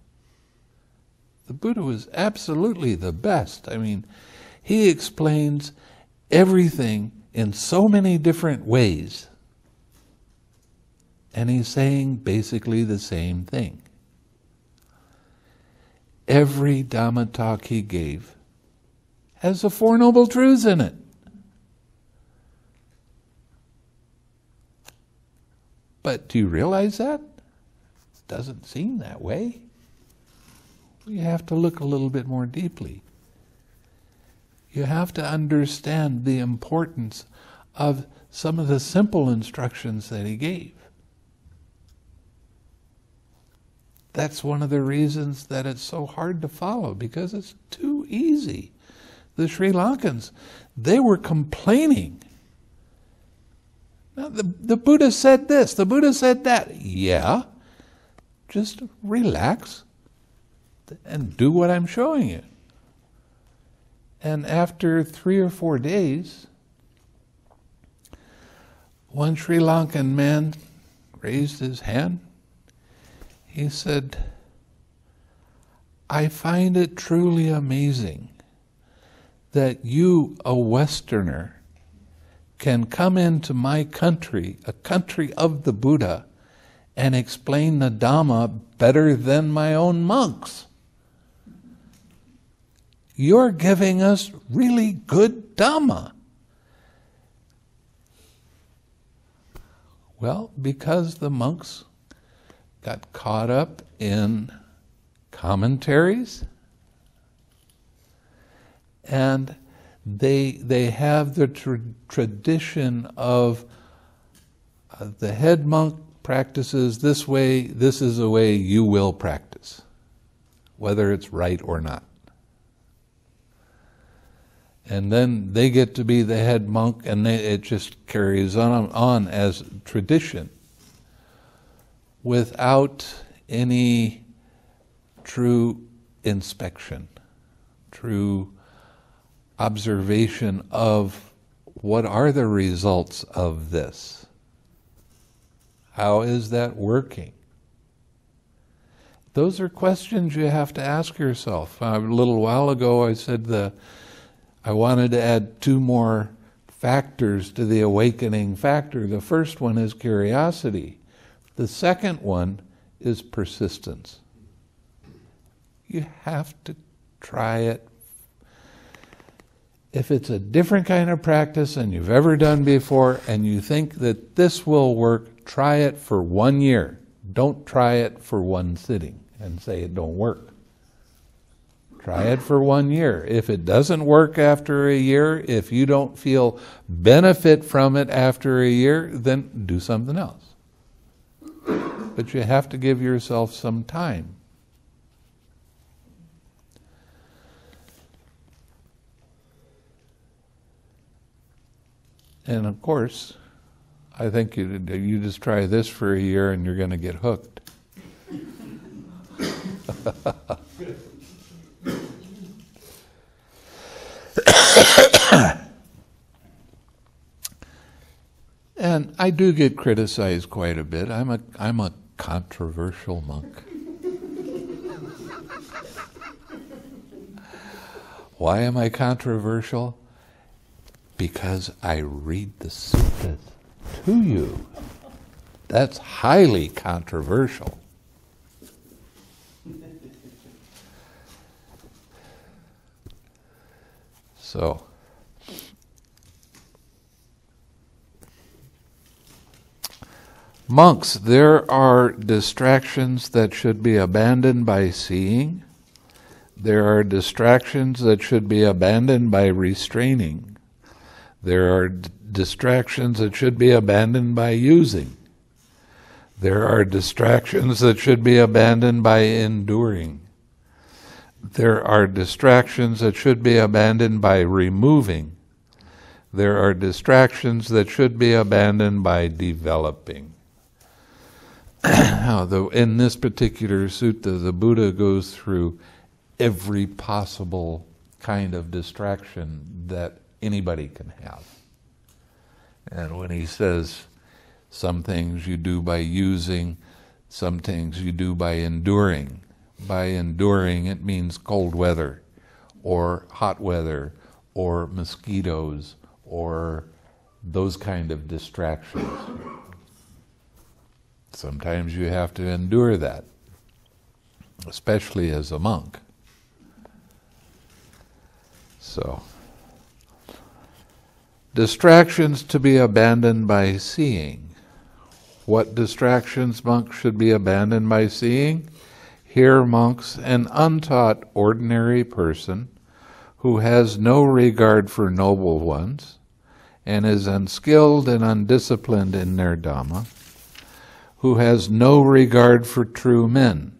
The Buddha was absolutely the best. I mean, he explains everything in so many different ways and he's saying basically the same thing. Every Dhamma talk he gave has the Four Noble Truths in it. But do you realize that? It doesn't seem that way. You have to look a little bit more deeply. You have to understand the importance of some of the simple instructions that he gave. That's one of the reasons that it's so hard to follow because it's too easy. The Sri Lankans, they were complaining. Now, the, the Buddha said this, the Buddha said that. Yeah, just relax and do what I'm showing you. And after three or four days, one Sri Lankan man raised his hand he said, I find it truly amazing that you, a Westerner, can come into my country, a country of the Buddha, and explain the Dhamma better than my own monks. You're giving us really good Dhamma. Well, because the monks got caught up in commentaries. And they they have the tra- tradition of uh, the head monk practices this way this is the way you will practice whether it's right or not. And then they get to be the head monk and they, it just carries on on as tradition without any true inspection true observation of what are the results of this? How is that working? Those are questions you have to ask yourself. Uh, a little while ago, I said the I wanted to add two more factors to the awakening factor. The first one is curiosity. The second one is persistence. You have to try it if it's a different kind of practice than you've ever done before and you think that this will work, try it for one year. Don't try it for one sitting and say it don't work. Try it for one year. If it doesn't work after a year, if you don't feel benefit from it after a year, then do something else. But you have to give yourself some time. And of course, I think you, you just try this for a year and you're going to get hooked. And I do get criticized quite a bit. I'm a I'm a controversial monk. Why am I controversial? Because I read the suttas to you. That's highly controversial. So, monks, there are distractions that should be abandoned by seeing. There are distractions that should be abandoned by restraining. There are d- distractions that should be abandoned by using. There are distractions that should be abandoned by enduring. There are distractions that should be abandoned by removing. There are distractions that should be abandoned by developing. now, the, in this particular sutta, the Buddha goes through every possible kind of distraction that anybody can have. And when he says some things you do by using, some things you do by enduring. By enduring, it means cold weather, or hot weather, or mosquitoes, or those kind of distractions. Sometimes you have to endure that, especially as a monk. So. Distractions to be abandoned by seeing. What distractions monks should be abandoned by seeing? Here, monks, an untaught ordinary person who has no regard for noble ones and is unskilled and undisciplined in their Dhamma, who has no regard for true men.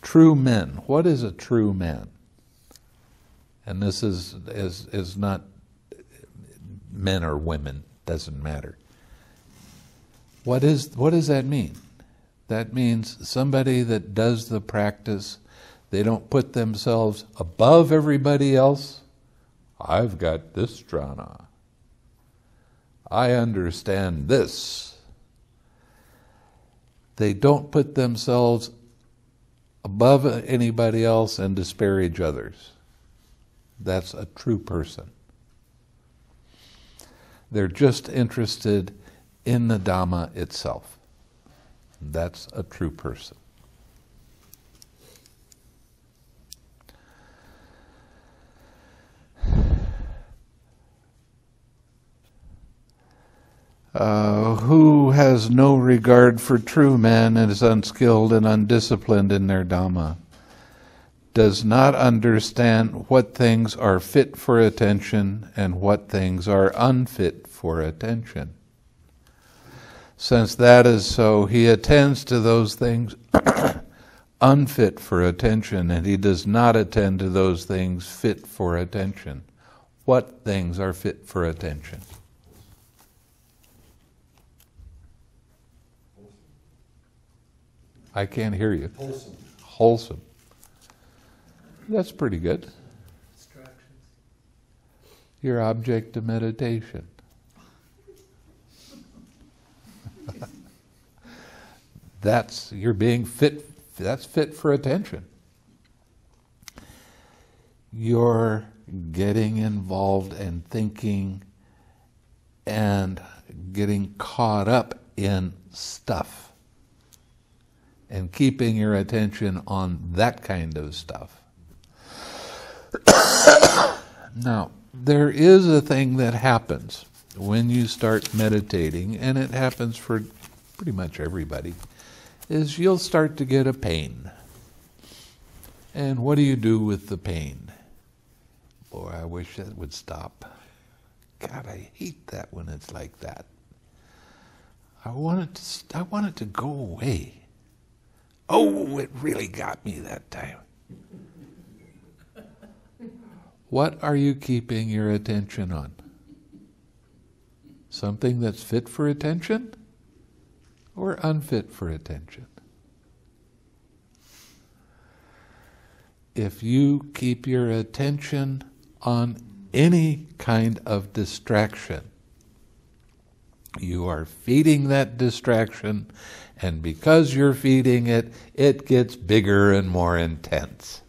True men. What is a true man? And this is, is, is not men or women, doesn't matter. What, is, what does that mean? That means somebody that does the practice, they don't put themselves above everybody else. I've got this jhana. I understand this. They don't put themselves above anybody else and disparage others. That's a true person. They're just interested in the Dhamma itself. That's a true person. Uh, who has no regard for true men and is unskilled and undisciplined in their Dhamma, does not understand what things are fit for attention and what things are unfit for attention. Since that is so, he attends to those things unfit for attention, and he does not attend to those things fit for attention. What things are fit for attention? I can't hear you. Wholesome. Wholesome. That's pretty good. Distractions. Your object of meditation. that's you're being fit that's fit for attention. You're getting involved and thinking and getting caught up in stuff and keeping your attention on that kind of stuff. now, there is a thing that happens when you start meditating, and it happens for pretty much everybody, is you'll start to get a pain. And what do you do with the pain? Boy, I wish that would stop. God, I hate that when it's like that. I want it to, I want it to go away. Oh, it really got me that time. What are you keeping your attention on? Something that's fit for attention or unfit for attention? If you keep your attention on any kind of distraction, you are feeding that distraction, and because you're feeding it, it gets bigger and more intense.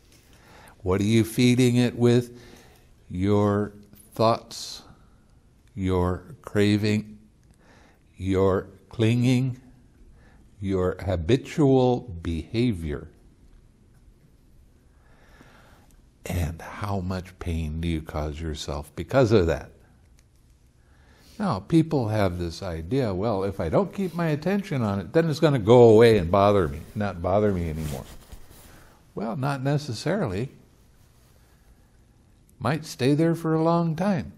What are you feeding it with? Your thoughts, your craving, your clinging, your habitual behavior. And how much pain do you cause yourself because of that? Now, people have this idea well, if I don't keep my attention on it, then it's going to go away and bother me, not bother me anymore. Well, not necessarily. Might stay there for a long time.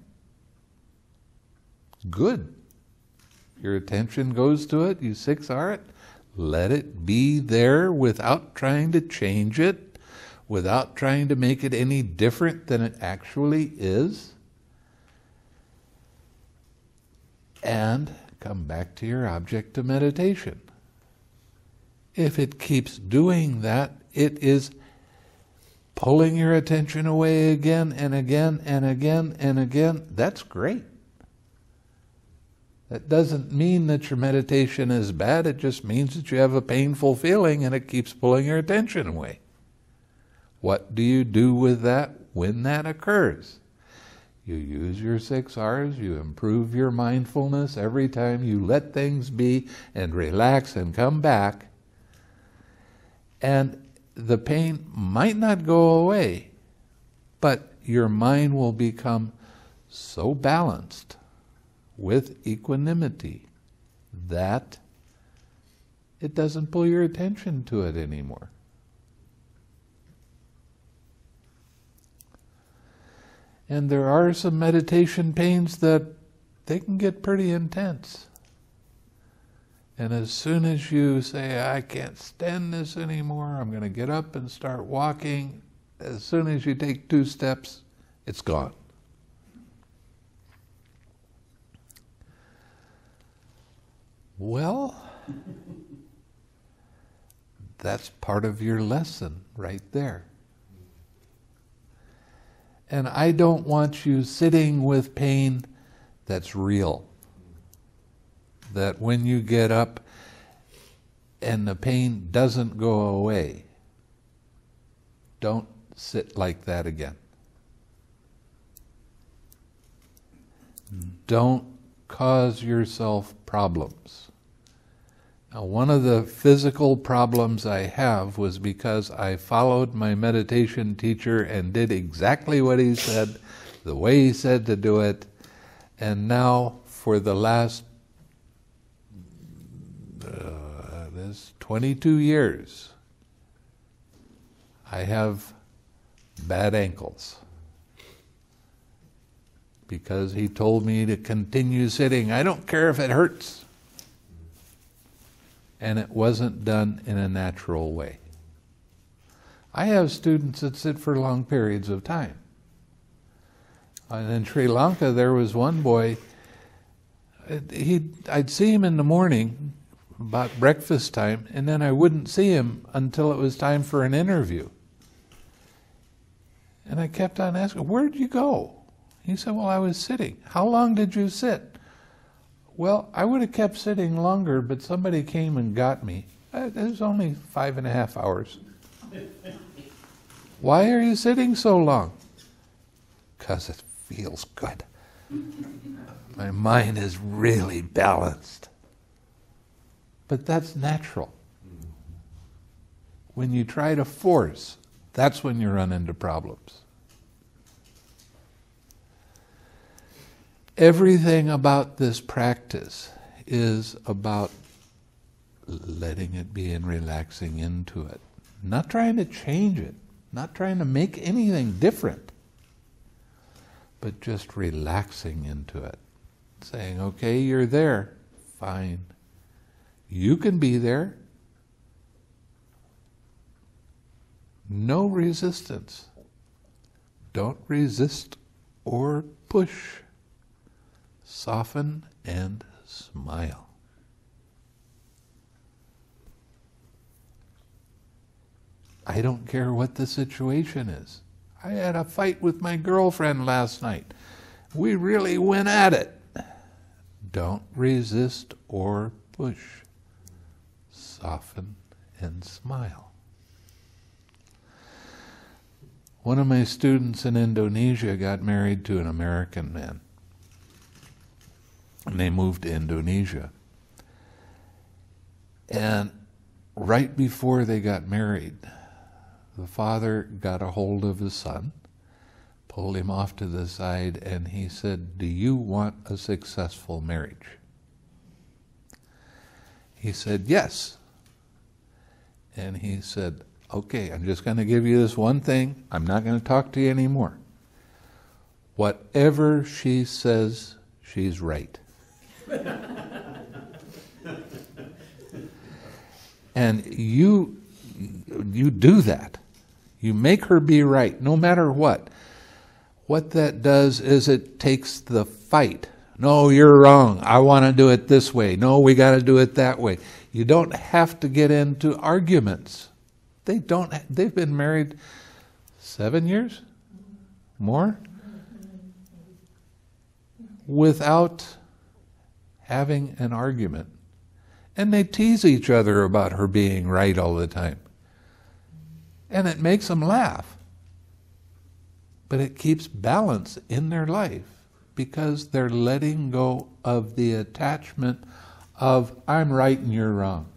Good. Your attention goes to it, you six R it. Let it be there without trying to change it, without trying to make it any different than it actually is. And come back to your object of meditation. If it keeps doing that, it is pulling your attention away again and again and again and again. That's great. That doesn't mean that your meditation is bad, it just means that you have a painful feeling and it keeps pulling your attention away. What do you do with that when that occurs? You use your six R's, you improve your mindfulness every time you let things be and relax and come back. And the pain might not go away, but your mind will become so balanced with equanimity that it doesn't pull your attention to it anymore. And there are some meditation pains that they can get pretty intense. And as soon as you say, I can't stand this anymore, I'm going to get up and start walking, as soon as you take two steps, it's gone. Well, that's part of your lesson right there. And I don't want you sitting with pain that's real. That when you get up and the pain doesn't go away, don't sit like that again. Don't cause yourself problems. One of the physical problems I have was because I followed my meditation teacher and did exactly what he said, the way he said to do it, and now for the last uh, this 22 years, I have bad ankles because he told me to continue sitting. I don't care if it hurts. And it wasn't done in a natural way. I have students that sit for long periods of time. And in Sri Lanka, there was one boy. He, I'd see him in the morning, about breakfast time, and then I wouldn't see him until it was time for an interview. And I kept on asking, Where'd you go? He said, Well, I was sitting. How long did you sit? Well, I would have kept sitting longer, but somebody came and got me. Uh, it was only five and a half hours. Why are you sitting so long? Because it feels good. My mind is really balanced. But that's natural. When you try to force, that's when you run into problems. Everything about this practice is about letting it be and relaxing into it. Not trying to change it, not trying to make anything different, but just relaxing into it. Saying, okay, you're there, fine. You can be there. No resistance. Don't resist or push. Soften and smile. I don't care what the situation is. I had a fight with my girlfriend last night. We really went at it. Don't resist or push. Soften and smile. One of my students in Indonesia got married to an American man. And they moved to Indonesia. And right before they got married, the father got a hold of his son, pulled him off to the side, and he said, Do you want a successful marriage? He said, Yes. And he said, Okay, I'm just going to give you this one thing. I'm not going to talk to you anymore. Whatever she says, she's right. and you you do that. You make her be right, no matter what. What that does is it takes the fight. No, you're wrong. I want to do it this way. No, we got to do it that way. You don't have to get into arguments. They don't. They've been married seven years, more, without having an argument. And they tease each other about her being right all the time. And it makes them laugh. But it keeps balance in their life because they're letting go of the attachment of, I'm right and you're wrong.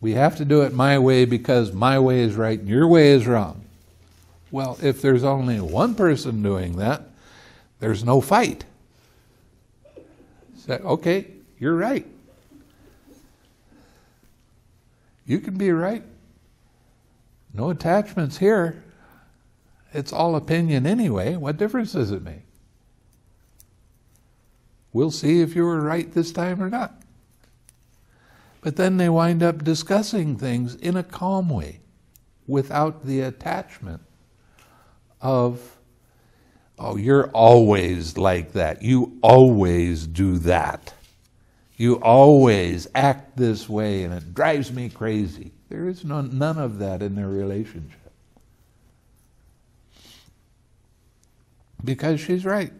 We have to do it my way because my way is right and your way is wrong. Well, if there's only one person doing that, there's no fight. Say, okay, you're right. You can be right. No attachments here. It's all opinion anyway. What difference does it make? We'll see if you were right this time or not. But then they wind up discussing things in a calm way without the attachment of, oh, you're always like that. You always do that. You always act this way and it drives me crazy. There is no, none of that in their relationship. Because she's right.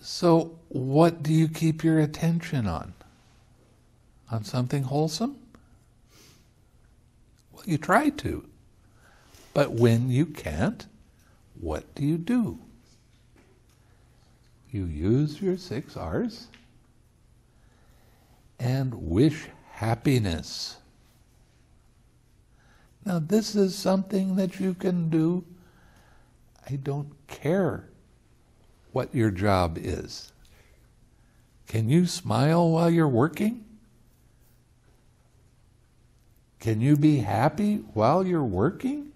So what do you keep your attention on? On something wholesome? You try to. But when you can't, what do you do? You use your six R's and wish happiness. Now, this is something that you can do. I don't care what your job is. Can you smile while you're working? Can you be happy while you're working?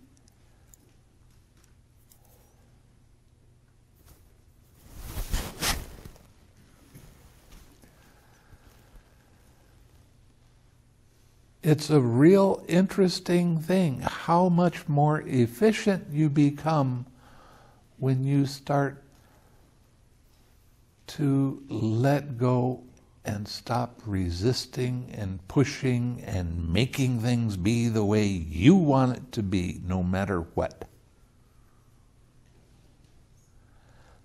It's a real interesting thing how much more efficient you become when you start to let go and stop resisting and pushing and making things be the way you want it to be, no matter what.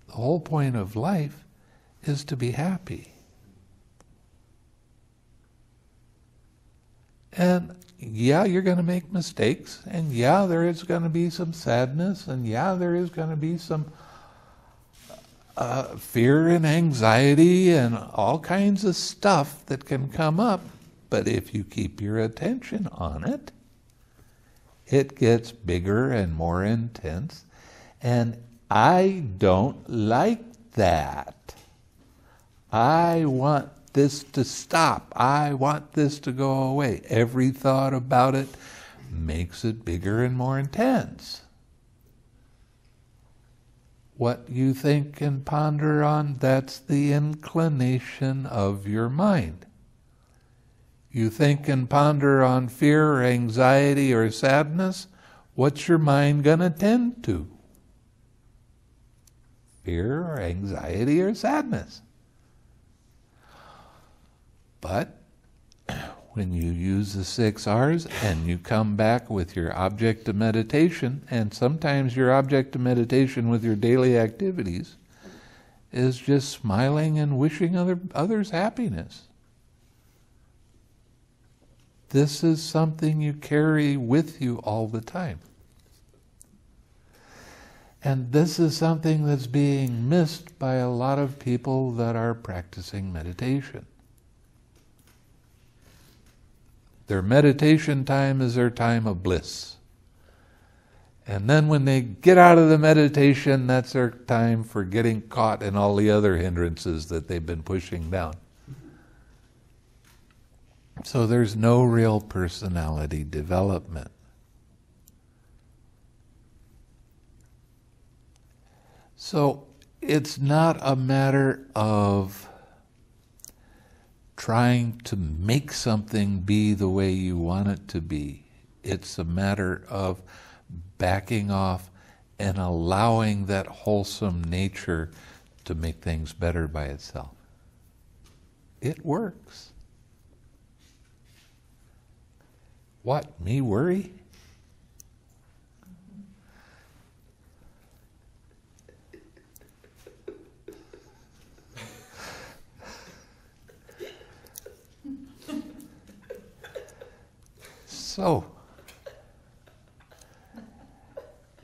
The whole point of life is to be happy. And yeah, you're going to make mistakes, and yeah, there is going to be some sadness, and yeah, there is going to be some uh, fear and anxiety and all kinds of stuff that can come up. But if you keep your attention on it, it gets bigger and more intense. And I don't like that. I want this to stop. I want this to go away. Every thought about it makes it bigger and more intense. What you think and ponder on, that's the inclination of your mind. You think and ponder on fear or anxiety or sadness, what's your mind going to tend to? Fear or anxiety or sadness. But when you use the six R's and you come back with your object of meditation, and sometimes your object of meditation with your daily activities is just smiling and wishing other, others happiness. This is something you carry with you all the time. And this is something that's being missed by a lot of people that are practicing meditation. Their meditation time is their time of bliss. And then when they get out of the meditation, that's their time for getting caught in all the other hindrances that they've been pushing down. So there's no real personality development. So it's not a matter of trying to make something be the way you want it to be. It's a matter of backing off and allowing that wholesome nature to make things better by itself. It works. What, me worry? So,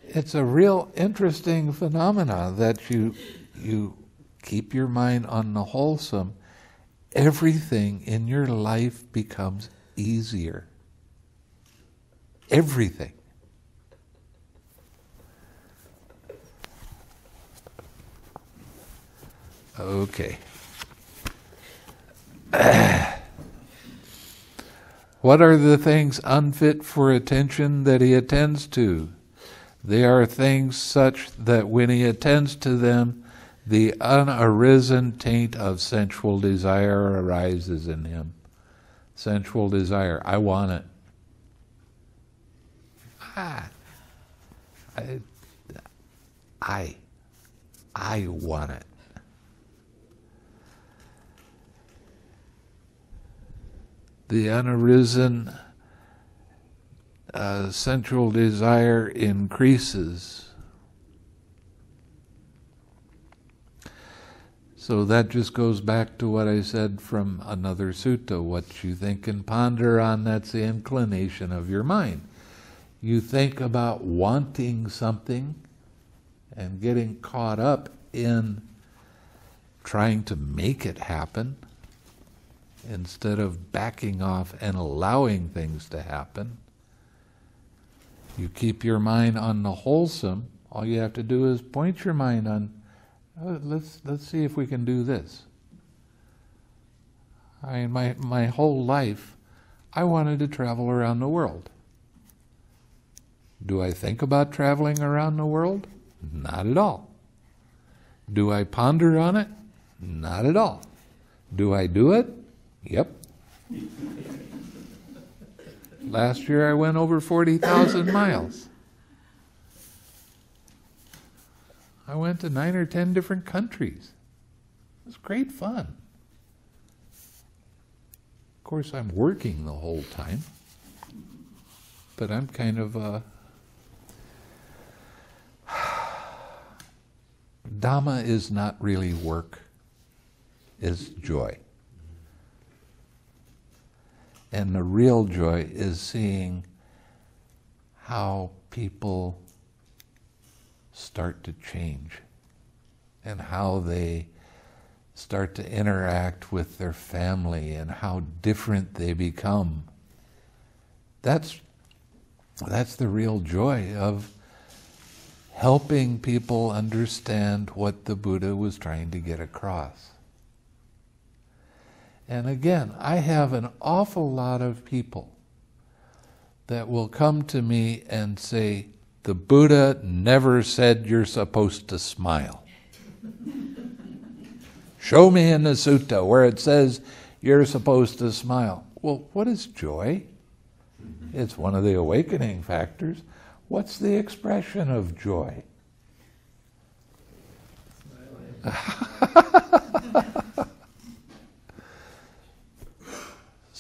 it's a real interesting phenomena that you you keep your mind on the wholesome. Everything in your life becomes easier. Everything. Okay. What are the things unfit for attention that he attends to? They are things such that when he attends to them, the unarisen taint of sensual desire arises in him. Sensual desire, I want it. Ah, I, I, I want it. The unarisen uh, desire increases. So that just goes back to what I said from another sutta. What you think and ponder on, that's the inclination of your mind. You think about wanting something and getting caught up in trying to make it happen instead of backing off and allowing things to happen. You keep your mind on the wholesome. All you have to do is point your mind on uh, let's let's see if we can do this. I mean, my my whole life, I wanted to travel around the world. Do I think about traveling around the world? Not at all. Do I ponder on it? Not at all. Do I do it? Yep. Last year I went over 40,000 miles. I went to nine or ten different countries. It was great fun. Of course, I'm working the whole time, but I'm kind of uh, Dhamma is not really work, it's joy. And the real joy is seeing how people start to change and how they start to interact with their family and how different they become. That's, that's the real joy of helping people understand what the Buddha was trying to get across. And again, I have an awful lot of people that will come to me and say, The Buddha never said you're supposed to smile. Show me in the sutta where it says you're supposed to smile. Well, what is joy? It's one of the awakening factors. What's the expression of joy?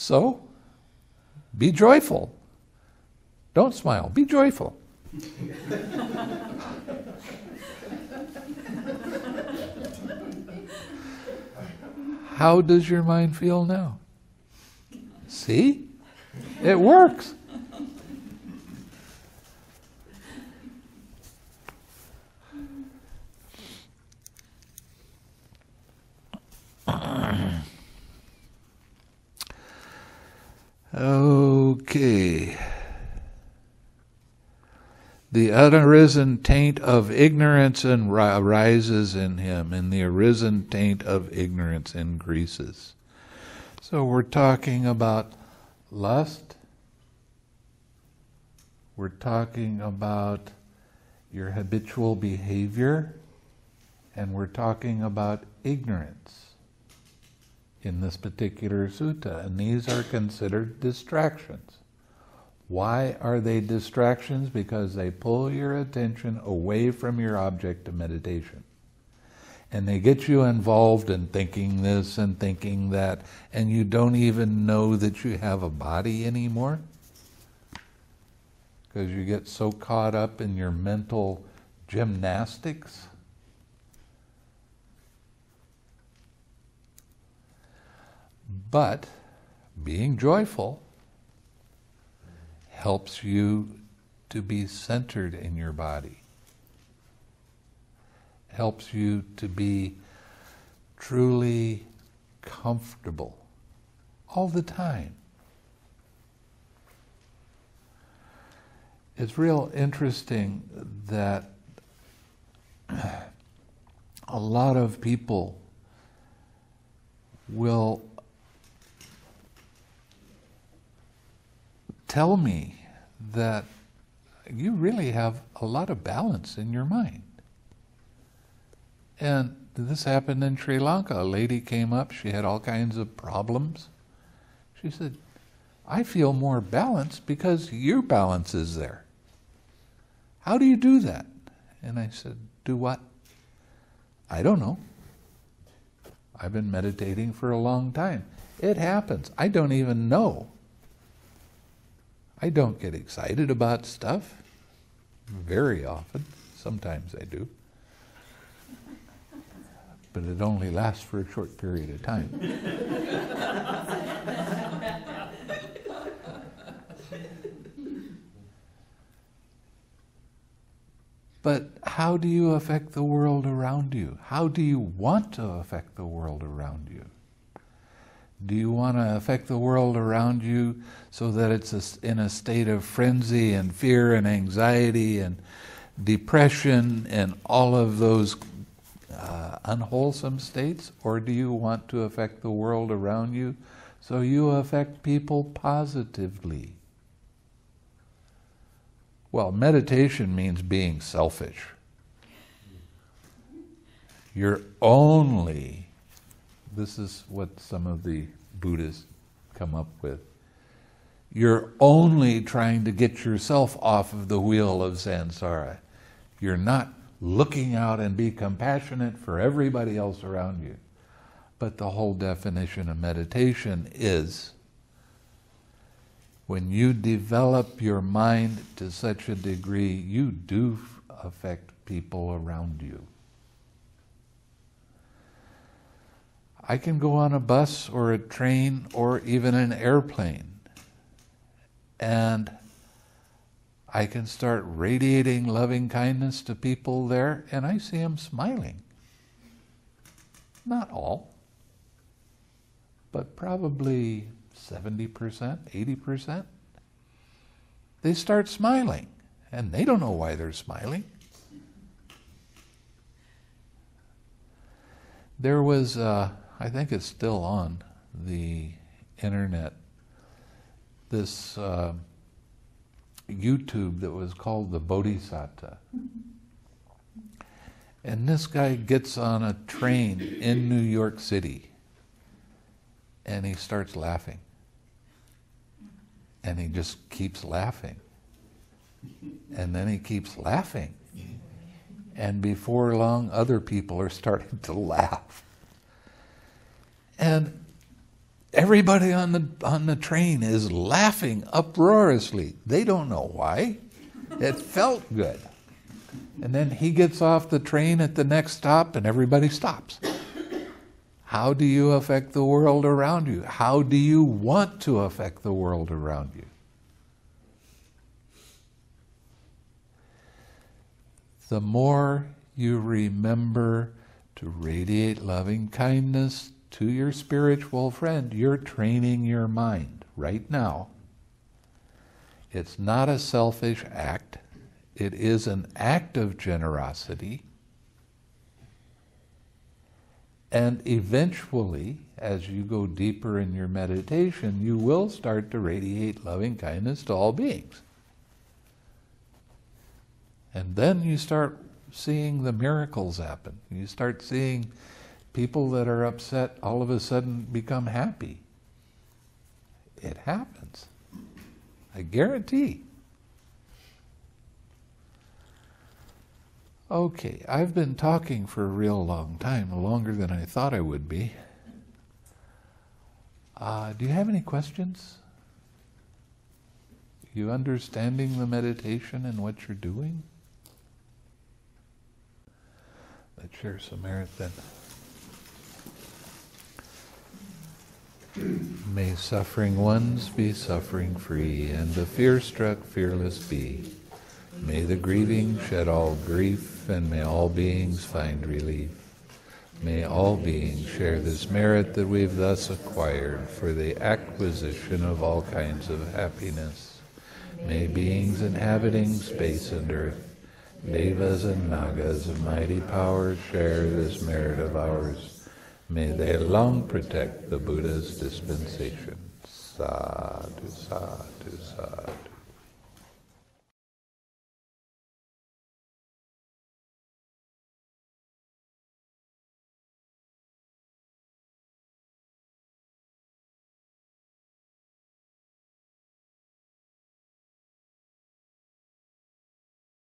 so, be joyful. Don't smile, be joyful. How does your mind feel now? See? It works. Okay. The unarisen taint of ignorance arises in him, and the arisen taint of ignorance increases. So we're talking about lust. We're talking about your habitual behavior. And we're talking about ignorance in this particular sutta, and these are considered distractions. Why are they distractions? Because they pull your attention away from your object of meditation. And they get you involved in thinking this and thinking that, and you don't even know that you have a body anymore. Because you get so caught up in your mental gymnastics. But being joyful helps you to be centered in your body, helps you to be truly comfortable all the time. It's real interesting that a lot of people will tell me that you really have a lot of balance in your mind. And this happened in Sri Lanka. A lady came up, she had all kinds of problems. She said, I feel more balanced because your balance is there. How do you do that? And I said, Do what? I don't know. I've been meditating for a long time. It happens. I don't even know I don't get excited about stuff very often. Sometimes I do. but it only lasts for a short period of time. but how do you affect the world around you? How do you want to affect the world around you? Do you want to affect the world around you so that it's in a state of frenzy and fear and anxiety and depression and all of those uh, unwholesome states? Or do you want to affect the world around you so you affect people positively? Well, meditation means being selfish. You're only this is what some of the Buddhists come up with. You're only trying to get yourself off of the wheel of samsara. You're not looking out and be compassionate for everybody else around you. But the whole definition of meditation is when you develop your mind to such a degree, you do affect people around you. I can go on a bus or a train or even an airplane and I can start radiating loving kindness to people there and I see them smiling. Not all, but probably 70%, 80%. They start smiling and they don't know why they're smiling. There was. Uh, I think it's still on the internet. This uh, YouTube that was called the Bodhisattva. And this guy gets on a train in New York City and he starts laughing. And he just keeps laughing. And then he keeps laughing. And before long, other people are starting to laugh. And everybody on the, on the train is laughing uproariously. They don't know why. It felt good. And then he gets off the train at the next stop and everybody stops. How do you affect the world around you? How do you want to affect the world around you? The more you remember to radiate loving kindness, to your spiritual friend, you're training your mind right now. It's not a selfish act, it is an act of generosity. And eventually, as you go deeper in your meditation, you will start to radiate loving kindness to all beings. And then you start seeing the miracles happen. You start seeing people that are upset all of a sudden become happy. It happens. I guarantee. Okay, I've been talking for a real long time, longer than I thought I would be. Uh, do you have any questions? You understanding the meditation and what you're doing? Let's share some merit then. May suffering ones be suffering free, and the fear struck fearless be. May the grieving shed all grief, and may all beings find relief. May all beings share this merit that we've thus acquired for the acquisition of all kinds of happiness. May beings inhabiting space and earth, devas and nagas of mighty power share this merit of ours May they long protect the Buddha's dispensation. Sadhu, sadhu, sadhu.